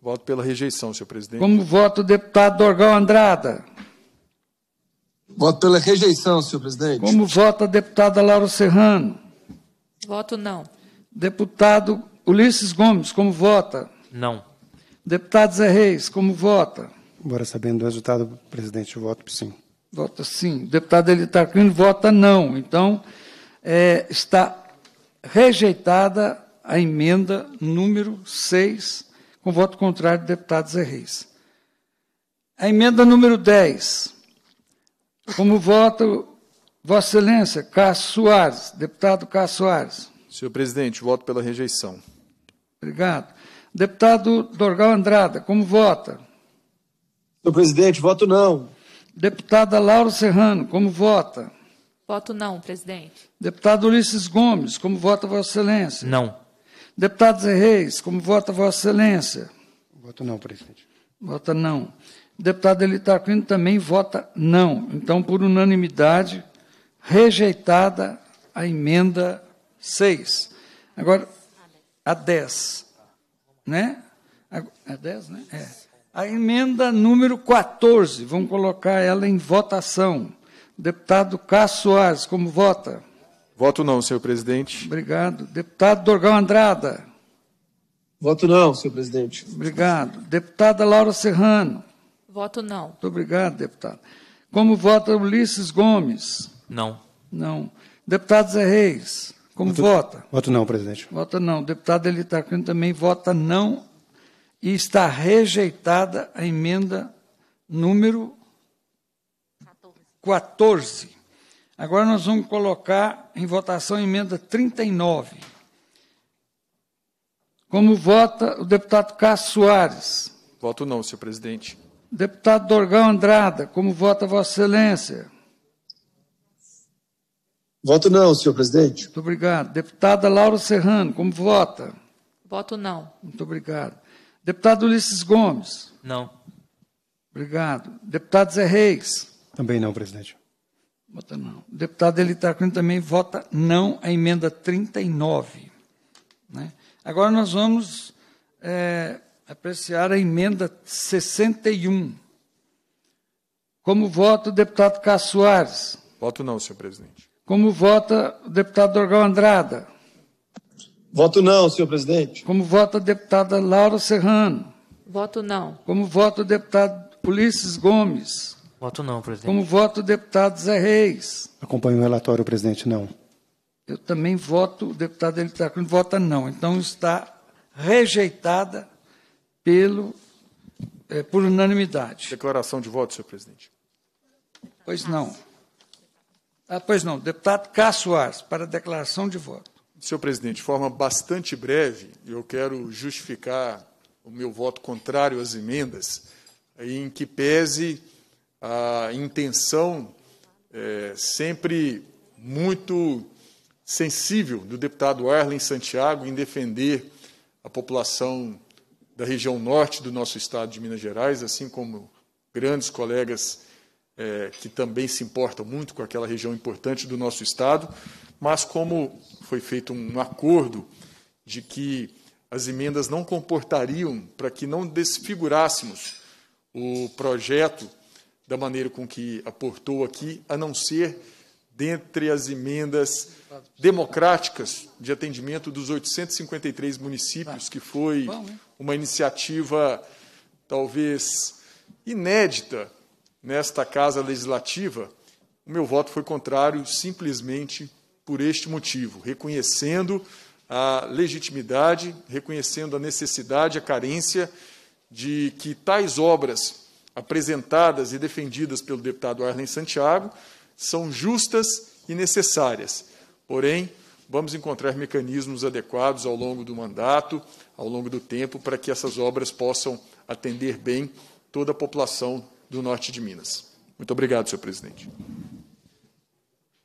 Voto pela rejeição, senhor presidente. Como vota o deputado Dorgal Andrada. Voto pela rejeição, senhor presidente. Como vota a deputada Laura Serrano? Voto não. Deputado Ulisses Gomes, como vota? Não. Deputado Zé Reis, como vota? Embora sabendo do resultado, presidente, voto sim. Vota sim. Deputado Elitarquino vota não. Então, é, está rejeitada a emenda número 6, com voto contrário do deputado Zé Reis. A emenda número 10. Como vota Vossa Excelência, Cássio Soares, deputado Cássio Soares. Senhor presidente, voto pela rejeição. Obrigado. Deputado Dorgal Andrada, como vota? Senhor presidente, voto não. Deputada Laura Serrano, como vota? Voto não, presidente. Deputado Ulisses Gomes, como vota Vossa Excelência? Não. Deputado Zé Reis, como vota Vossa Excelência? Voto não, presidente. Vota não. Deputado Elitarquino também vota não. Então, por unanimidade, rejeitada a emenda 6. Agora, a 10. Né? A 10, né? É. A emenda número 14, vamos colocar ela em votação. Deputado Cássio Soares, como vota? Voto não, senhor presidente. Obrigado. Deputado Dorgal Andrada. Voto não, senhor presidente. Obrigado. Deputada Laura Serrano. Voto não. Muito obrigado, deputado. Como vota Ulisses Gomes? Não. Não. Deputado Zé Reis, como voto, vota? Voto não, presidente. Vota não. Deputado Elitarquino também vota não e está rejeitada a emenda número 14. Agora nós vamos colocar em votação a emenda 39. Como vota o deputado Cássio Soares? Voto não, senhor presidente. Deputado Dorgal Andrada, como vota Vossa Excelência? Voto não, senhor presidente. Muito obrigado. Deputada Laura Serrano, como vota? Voto não. Muito obrigado. Deputado Ulisses Gomes? Não. Obrigado. Deputado Zé Reis? Também não, presidente. Vota não. Deputado Elitar Cunha também vota não à emenda 39. Né? Agora nós vamos é, apreciar a emenda 61. Como vota o deputado Cássio Soares? Voto não, senhor presidente. Como vota o deputado Dorgal Andrada? Voto não, senhor presidente. Como vota a deputada Laura Serrano? Voto não. Como vota o deputado Ulisses Gomes? Voto não, presidente. Como vota o deputado Zé Reis? Acompanho o relatório, presidente, não. Eu também voto, o deputado Elitar Cunha vota não. Então está rejeitada pelo, eh, por unanimidade. Declaração de voto, senhor presidente. Pois não. Ah, pois não. Deputado Cássio Soares, para declaração de voto. Senhor presidente, de forma bastante breve, eu quero justificar o meu voto contrário às emendas, em que pese a intenção é, sempre muito sensível do deputado Arlen Santiago em defender a população da região norte do nosso estado de Minas Gerais, assim como grandes colegas é, que também se importam muito com aquela região importante do nosso estado, mas como foi feito um acordo de que as emendas não comportariam para que não desfigurássemos o projeto da maneira com que aportou aqui, a não ser dentre as emendas democráticas de atendimento dos 853 municípios, que foi uma iniciativa talvez inédita nesta casa legislativa, o meu voto foi contrário simplesmente por este motivo, reconhecendo a legitimidade, reconhecendo a necessidade, a carência de que tais obras apresentadas e defendidas pelo deputado Arlen Santiago são justas e necessárias. Porém, vamos encontrar mecanismos adequados ao longo do mandato, ao longo do tempo, para que essas obras possam atender bem toda a população do norte de Minas. Muito obrigado, senhor presidente.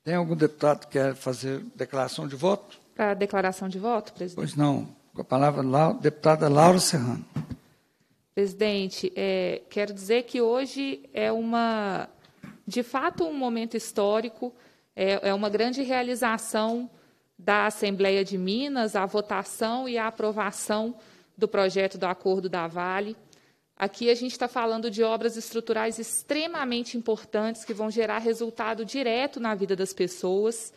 Tem algum deputado que quer fazer declaração de voto? Para a declaração de voto, presidente. Pois não. Com a palavra, a deputada Laura Serrano. Presidente, é, quero dizer que hoje é uma, de fato, um momento histórico, é, é uma grande realização da Assembleia de Minas, a votação e a aprovação do projeto do Acordo da Vale. Aqui a gente está falando de obras estruturais extremamente importantes que vão gerar resultado direto na vida das pessoas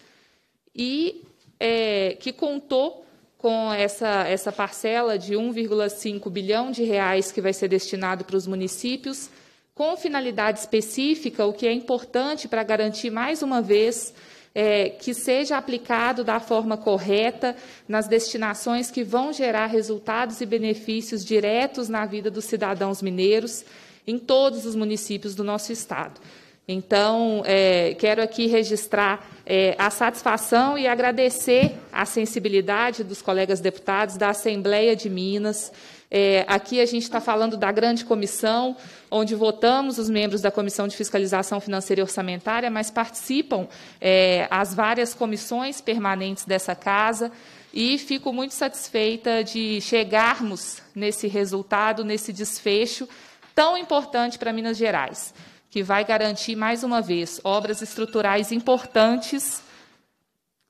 e é, que contou com essa, essa parcela de 1,5 bilhão de reais que vai ser destinado para os municípios, com finalidade específica, o que é importante para garantir, mais uma vez, é, que seja aplicado da forma correta nas destinações que vão gerar resultados e benefícios diretos na vida dos cidadãos mineiros em todos os municípios do nosso Estado. Então, é, quero aqui registrar é, a satisfação e agradecer a sensibilidade dos colegas deputados da Assembleia de Minas. É, aqui a gente está falando da grande comissão, onde votamos os membros da Comissão de Fiscalização Financeira e Orçamentária, mas participam é, as várias comissões permanentes dessa casa. E fico muito satisfeita de chegarmos nesse resultado, nesse desfecho tão importante para Minas Gerais que vai garantir, mais uma vez, obras estruturais importantes,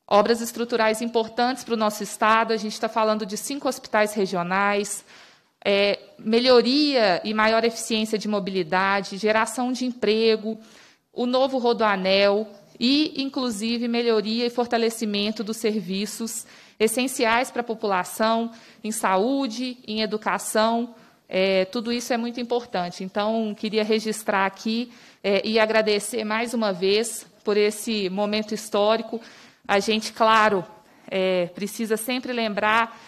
obras estruturais importantes para o nosso Estado. A gente está falando de cinco hospitais regionais, é, melhoria e maior eficiência de mobilidade, geração de emprego, o novo rodoanel e, inclusive, melhoria e fortalecimento dos serviços essenciais para a população em saúde, em educação, é, tudo isso é muito importante. Então, queria registrar aqui é, e agradecer mais uma vez por esse momento histórico. A gente, claro, é, precisa sempre lembrar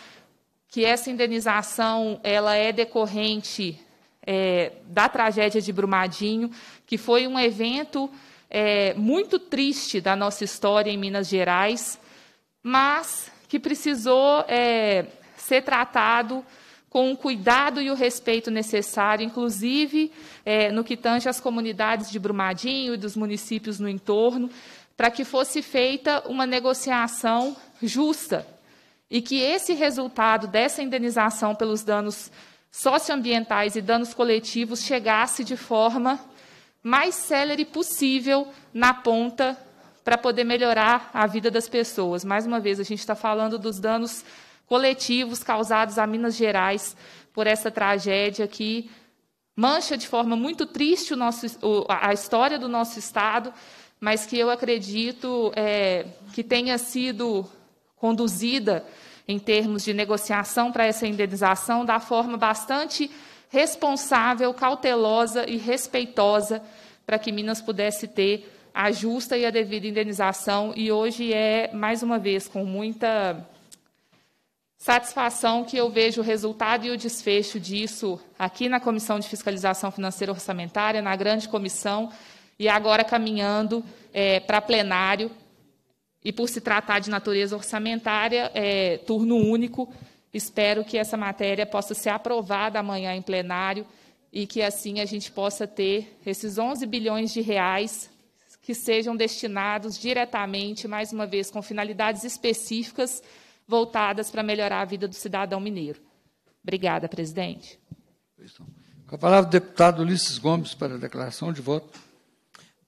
que essa indenização ela é decorrente é, da tragédia de Brumadinho, que foi um evento é, muito triste da nossa história em Minas Gerais, mas que precisou é, ser tratado com o cuidado e o respeito necessário, inclusive é, no que tange às comunidades de Brumadinho e dos municípios no entorno, para que fosse feita uma negociação justa e que esse resultado dessa indenização pelos danos socioambientais e danos coletivos chegasse de forma mais célere possível na ponta para poder melhorar a vida das pessoas. Mais uma vez, a gente está falando dos danos coletivos causados a Minas Gerais por essa tragédia que mancha de forma muito triste o nosso, a história do nosso Estado, mas que eu acredito é, que tenha sido conduzida em termos de negociação para essa indenização da forma bastante responsável, cautelosa e respeitosa para que Minas pudesse ter a justa e a devida indenização. E hoje é, mais uma vez, com muita satisfação que eu vejo o resultado e o desfecho disso aqui na Comissão de Fiscalização Financeira Orçamentária, na grande comissão, e agora caminhando é, para plenário. E por se tratar de natureza orçamentária, é, turno único, espero que essa matéria possa ser aprovada amanhã em plenário e que assim a gente possa ter esses 11 bilhões de reais que sejam destinados diretamente, mais uma vez, com finalidades específicas voltadas para melhorar a vida do cidadão mineiro. Obrigada, presidente. Com a palavra o deputado Ulisses Gomes para a declaração de voto.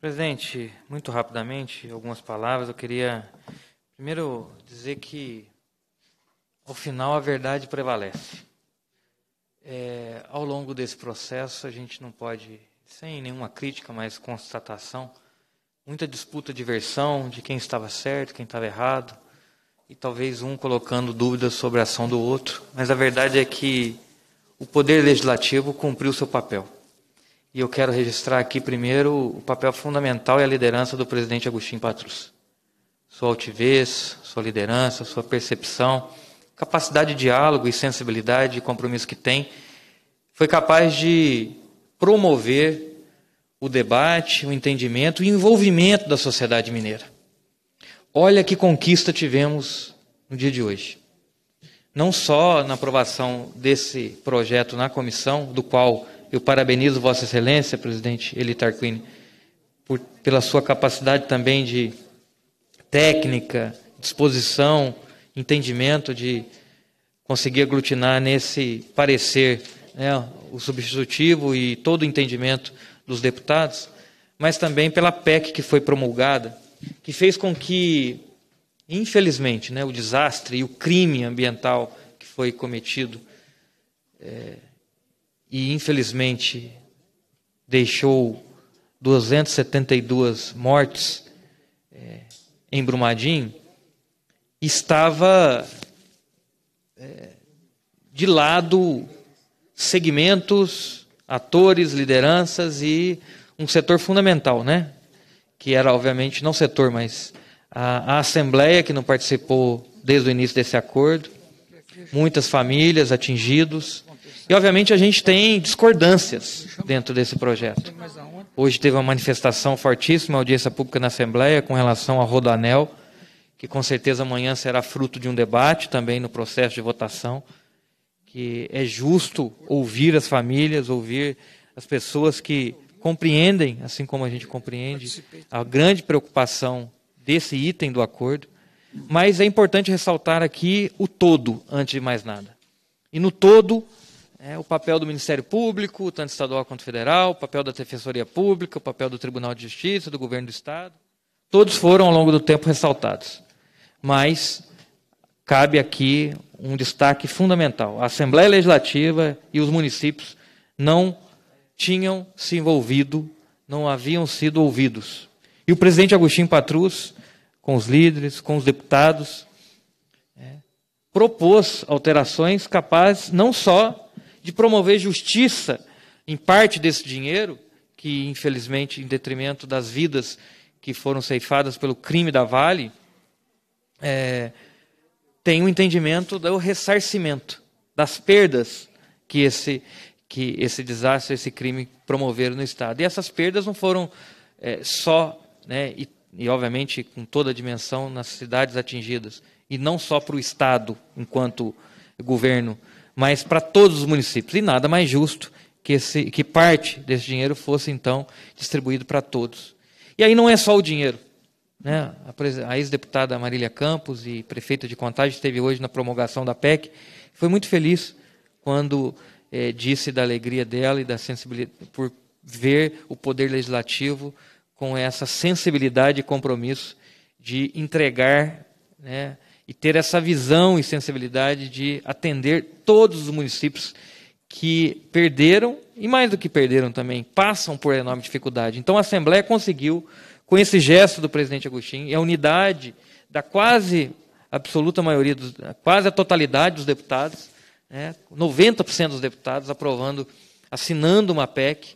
Presidente, muito rapidamente, algumas palavras. Eu queria primeiro dizer que, ao final, a verdade prevalece. É, ao longo desse processo, a gente não pode, sem nenhuma crítica, mas constatação, muita disputa de versão de quem estava certo, quem estava errado e talvez um colocando dúvidas sobre a ação do outro, mas a verdade é que o Poder Legislativo cumpriu seu papel. E eu quero registrar aqui primeiro o papel fundamental e a liderança do presidente Agostinho Patrus. Sua altivez, sua liderança, sua percepção, capacidade de diálogo e sensibilidade e compromisso que tem, foi capaz de promover o debate, o entendimento e o envolvimento da sociedade mineira. Olha que conquista tivemos no dia de hoje. Não só na aprovação desse projeto na comissão, do qual eu parabenizo Vossa Excelência, presidente Eli Tarquini, por, pela sua capacidade também de técnica, disposição, entendimento de conseguir aglutinar nesse parecer né, o substitutivo e todo o entendimento dos deputados, mas também pela PEC que foi promulgada que fez com que, infelizmente, né, o desastre e o crime ambiental que foi cometido é, e, infelizmente, deixou 272 mortes é, em Brumadinho, estava é, de lado segmentos, atores, lideranças e um setor fundamental, né? que era obviamente não setor, mas a, a Assembleia que não participou desde o início desse acordo, muitas famílias atingidos. E, obviamente, a gente tem discordâncias dentro desse projeto. Hoje teve uma manifestação fortíssima, audiência pública na Assembleia, com relação ao Rodanel, que com certeza amanhã será fruto de um debate também no processo de votação, que é justo ouvir as famílias, ouvir as pessoas que compreendem, assim como a gente compreende, a grande preocupação desse item do acordo, mas é importante ressaltar aqui o todo, antes de mais nada. E no todo, é, o papel do Ministério Público, tanto estadual quanto federal, o papel da Defensoria Pública, o papel do Tribunal de Justiça, do Governo do Estado, todos foram ao longo do tempo ressaltados. Mas cabe aqui um destaque fundamental: a Assembleia Legislativa e os municípios não tinham se envolvido, não haviam sido ouvidos. E o presidente Agostinho Patrus, com os líderes, com os deputados, é, propôs alterações capazes não só de promover justiça em parte desse dinheiro, que infelizmente, em detrimento das vidas que foram ceifadas pelo crime da Vale, é, tem um entendimento do ressarcimento das perdas que esse que esse desastre, esse crime promoveram no Estado. E essas perdas não foram é, só, né, e, e, obviamente com toda a dimensão nas cidades atingidas, e não só para o Estado enquanto governo, mas para todos os municípios. E nada mais justo que, esse, que parte desse dinheiro fosse então distribuído para todos. E aí não é só o dinheiro. Né? A ex-deputada Marília Campos e prefeita de Contagem esteve hoje na promulgação da PEC. Foi muito feliz quando é, disse da alegria dela e da sensibilidade por ver o Poder Legislativo com essa sensibilidade e compromisso de entregar né, e ter essa visão e sensibilidade de atender todos os municípios que perderam, e mais do que perderam também, passam por enorme dificuldade. Então a Assembleia conseguiu, com esse gesto do presidente Agostinho, e a unidade da quase absoluta maioria, dos, quase a totalidade dos deputados, né, 90% dos deputados aprovando, assinando uma PEC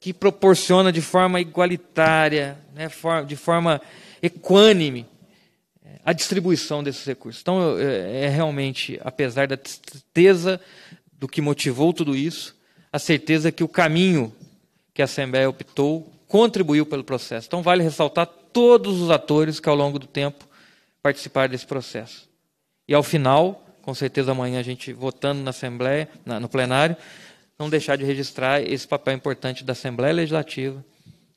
que proporciona de forma igualitária, né, de forma equânime, a distribuição desses recursos. Então, é, é realmente, apesar da tristeza do que motivou tudo isso, a certeza que o caminho que a Assembleia optou contribuiu pelo processo. Então, vale ressaltar todos os atores que, ao longo do tempo, participaram desse processo. E, ao final, com certeza amanhã a gente votando na Assembleia, na, no plenário, não deixar de registrar esse papel importante da Assembleia Legislativa,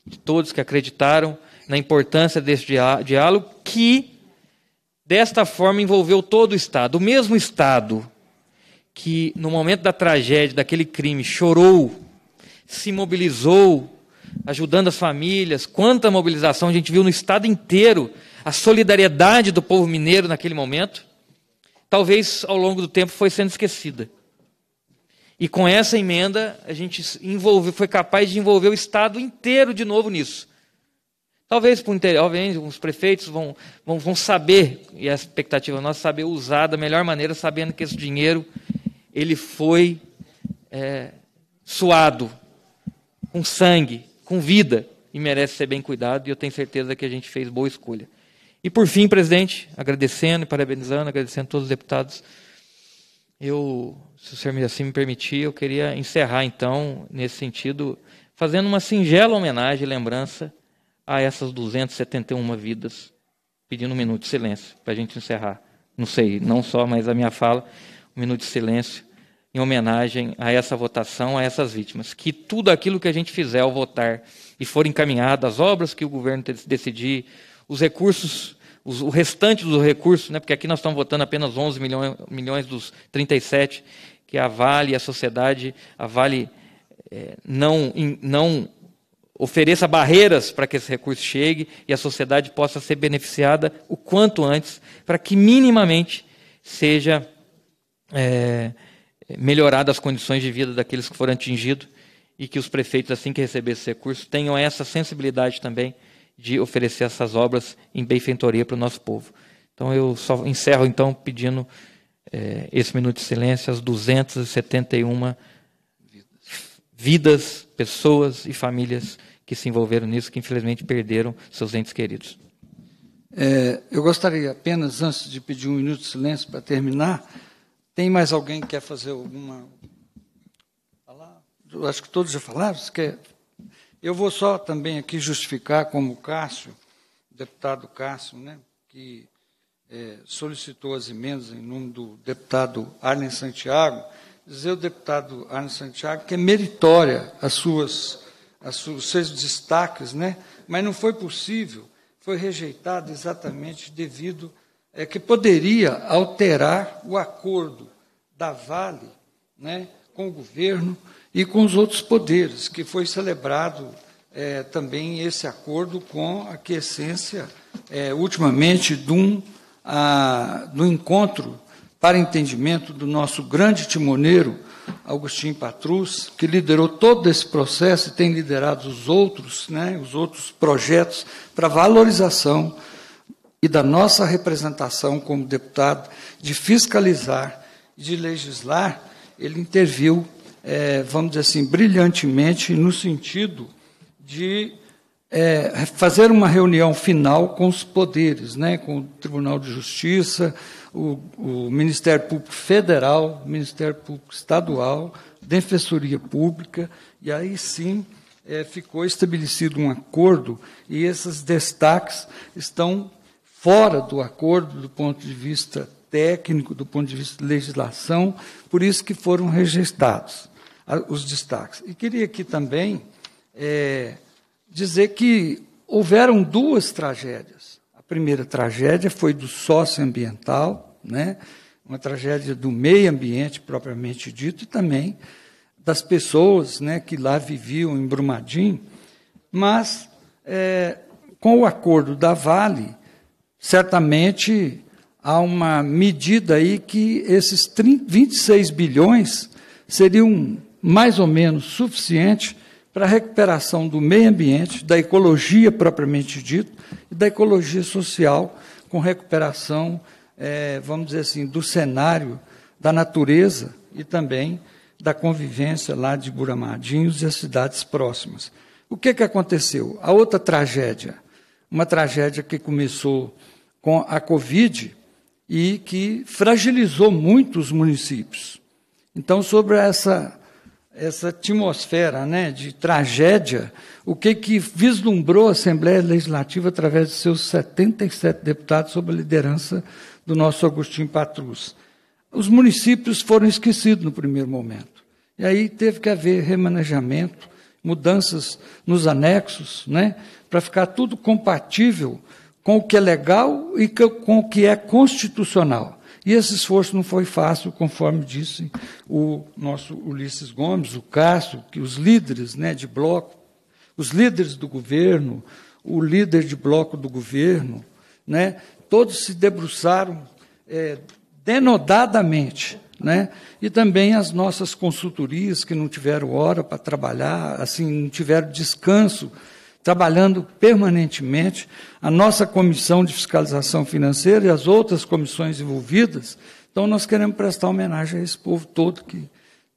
de todos que acreditaram na importância desse diálogo, que desta forma envolveu todo o Estado. O mesmo Estado que, no momento da tragédia, daquele crime, chorou, se mobilizou, ajudando as famílias. Quanta mobilização a gente viu no Estado inteiro, a solidariedade do povo mineiro naquele momento, talvez ao longo do tempo foi sendo esquecida. E com essa emenda, a gente foi capaz de envolver o Estado inteiro de novo nisso. Talvez por talvez os prefeitos vão, vão, vão saber, e a expectativa nossa é saber usar da melhor maneira, sabendo que esse dinheiro ele foi é, suado, com sangue, com vida, e merece ser bem cuidado, e eu tenho certeza que a gente fez boa escolha. E por fim, presidente, agradecendo e parabenizando, agradecendo a todos os deputados, eu, se o senhor assim me permitir, eu queria encerrar então, nesse sentido, fazendo uma singela homenagem e lembrança a essas 271 vidas, pedindo um minuto de silêncio para a gente encerrar. Não sei, não só, mas a minha fala, um minuto de silêncio em homenagem a essa votação, a essas vítimas. Que tudo aquilo que a gente fizer ao votar e for encaminhado, as obras que o governo decidir, os recursos, os, o restante dos recursos, né, porque aqui nós estamos votando apenas 11 milhões, milhões dos 37, que a Vale, a sociedade, a Vale é, não, não ofereça barreiras para que esse recurso chegue e a sociedade possa ser beneficiada o quanto antes, para que minimamente seja é, melhoradas as condições de vida daqueles que foram atingidos e que os prefeitos, assim que receber esse recurso, tenham essa sensibilidade também de oferecer essas obras em benfeitoria para o nosso povo. Então eu só encerro então pedindo é, esse minuto de silêncio às 271 vidas, pessoas e famílias que se envolveram nisso, que infelizmente perderam seus entes queridos. É, eu gostaria apenas, antes de pedir um minuto de silêncio para terminar, tem mais alguém que quer fazer alguma. Falar? Eu acho que todos já falaram. Você quer... Eu vou só também aqui justificar, como o Cássio, o deputado Cássio, né, que é, solicitou as emendas em nome do deputado Arlen Santiago, dizer ao deputado Arne Santiago que é meritória as suas, as suas, os seus destaques, né? mas não foi possível, foi rejeitado exatamente devido é, que poderia alterar o acordo da Vale né, com o governo e com os outros poderes, que foi celebrado é, também esse acordo com a quiescência, é, ultimamente, de um, a, do encontro para entendimento do nosso grande timoneiro, Agostinho Patrus, que liderou todo esse processo e tem liderado os outros, né, os outros projetos para valorização e da nossa representação como deputado de fiscalizar, de legislar, ele interviu, é, vamos dizer assim, brilhantemente no sentido de é, fazer uma reunião final com os poderes, né, com o Tribunal de Justiça, o, o Ministério Público Federal, Ministério Público Estadual, Defensoria Pública, e aí sim é, ficou estabelecido um acordo, e esses destaques estão fora do acordo do ponto de vista técnico, do ponto de vista de legislação, por isso que foram registrados os destaques. E queria aqui também é, dizer que houveram duas tragédias. A primeira tragédia foi do socioambiental, né? uma tragédia do meio ambiente propriamente dito, e também das pessoas né, que lá viviam em Brumadinho, mas é, com o acordo da Vale, certamente há uma medida aí que esses 30, 26 bilhões seriam mais ou menos suficientes para a recuperação do meio ambiente, da ecologia propriamente dito, e da ecologia social, com recuperação, é, vamos dizer assim, do cenário da natureza e também da convivência lá de Buramadinhos e as cidades próximas. O que, que aconteceu? A outra tragédia, uma tragédia que começou com a Covid e que fragilizou muito os municípios. Então, sobre essa, essa atmosfera né, de tragédia, o que, que vislumbrou a Assembleia Legislativa através de seus 77 deputados sob a liderança do nosso Agostinho Patrus? Os municípios foram esquecidos no primeiro momento. E aí teve que haver remanejamento, mudanças nos anexos, né, para ficar tudo compatível com o que é legal e com o que é constitucional. E esse esforço não foi fácil, conforme disse o nosso Ulisses Gomes, o Cássio, que os líderes né, de bloco, os líderes do governo, o líder de bloco do governo, né, todos se debruçaram é, denodadamente. Né? E também as nossas consultorias, que não tiveram hora para trabalhar, assim, não tiveram descanso, trabalhando permanentemente, a nossa comissão de fiscalização financeira e as outras comissões envolvidas. Então, nós queremos prestar homenagem a esse povo todo que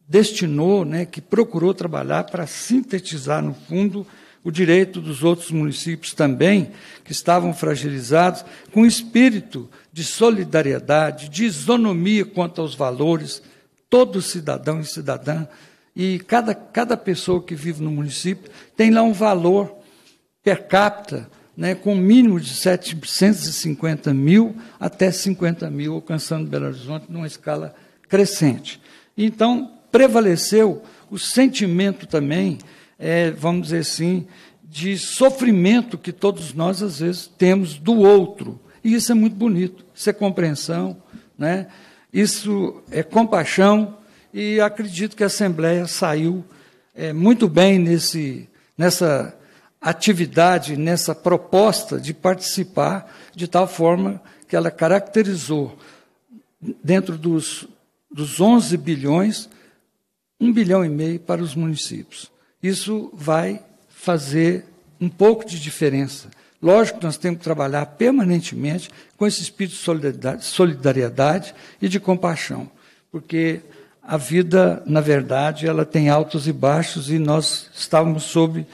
destinou, né, que procurou trabalhar para sintetizar, no fundo, o direito dos outros municípios também, que estavam fragilizados, com espírito de solidariedade, de isonomia quanto aos valores, todo cidadão e cidadã, e cada, cada pessoa que vive no município tem lá um valor per capita, né, com um mínimo de 750 mil até 50 mil, alcançando Belo Horizonte numa escala crescente. Então, prevaleceu o sentimento também é, vamos dizer assim, de sofrimento que todos nós, às vezes, temos do outro. E isso é muito bonito, isso é compreensão, né? isso é compaixão, e acredito que a Assembleia saiu é, muito bem nesse, nessa atividade, nessa proposta de participar, de tal forma que ela caracterizou, dentro dos, dos 11 bilhões, um bilhão e meio para os municípios isso vai fazer um pouco de diferença. Lógico que nós temos que trabalhar permanentemente com esse espírito de solidariedade, solidariedade e de compaixão, porque a vida, na verdade, ela tem altos e baixos e nós estávamos sob,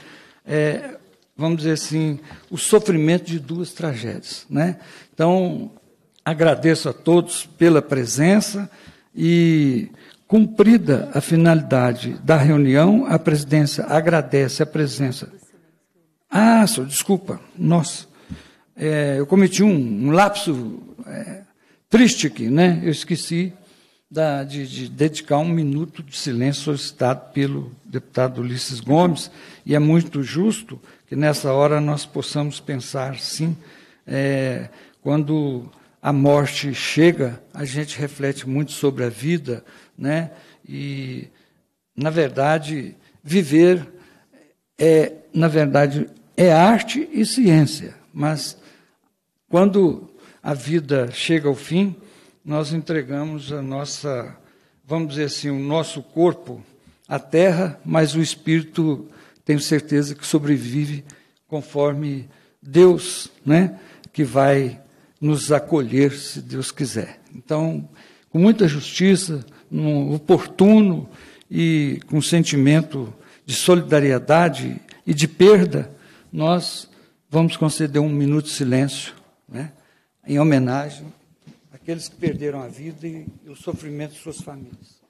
é, vamos dizer assim, o sofrimento de duas tragédias. Né? Então, agradeço a todos pela presença e Cumprida a finalidade da reunião, a presidência agradece a presença. Ah, senhor, desculpa, nossa, é, eu cometi um, um lapso é, triste aqui, né? Eu esqueci da, de, de, dedicar um minuto de silêncio solicitado pelo deputado Ulisses Gomes, e é muito justo que nessa hora nós possamos pensar, sim, é, quando a morte chega, a gente reflete muito sobre a vida, né? E na verdade, viver é, na verdade, é arte e ciência, mas quando a vida chega ao fim, nós entregamos a nossa, vamos dizer assim, o nosso corpo à terra, mas o espírito, tenho certeza que sobrevive conforme Deus, né, que vai nos acolher, se Deus quiser. Então, com muita justiça, no oportuno e com sentimento de solidariedade e de perda, nós vamos conceder um minuto de silêncio, né, em homenagem àqueles que perderam a vida e o sofrimento de suas famílias.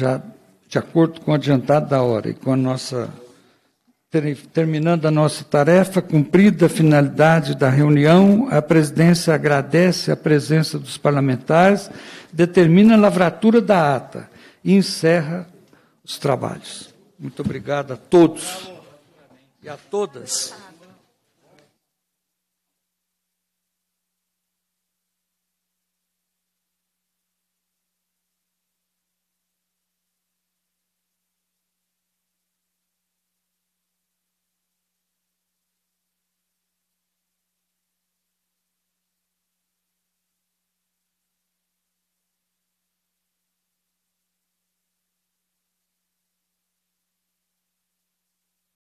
Já de acordo com o adiantado da hora e com a nossa terminando a nossa tarefa, cumprida a finalidade da reunião, a presidência agradece a presença dos parlamentares, determina a lavratura da ata e encerra os trabalhos. Muito obrigado a todos e a todas.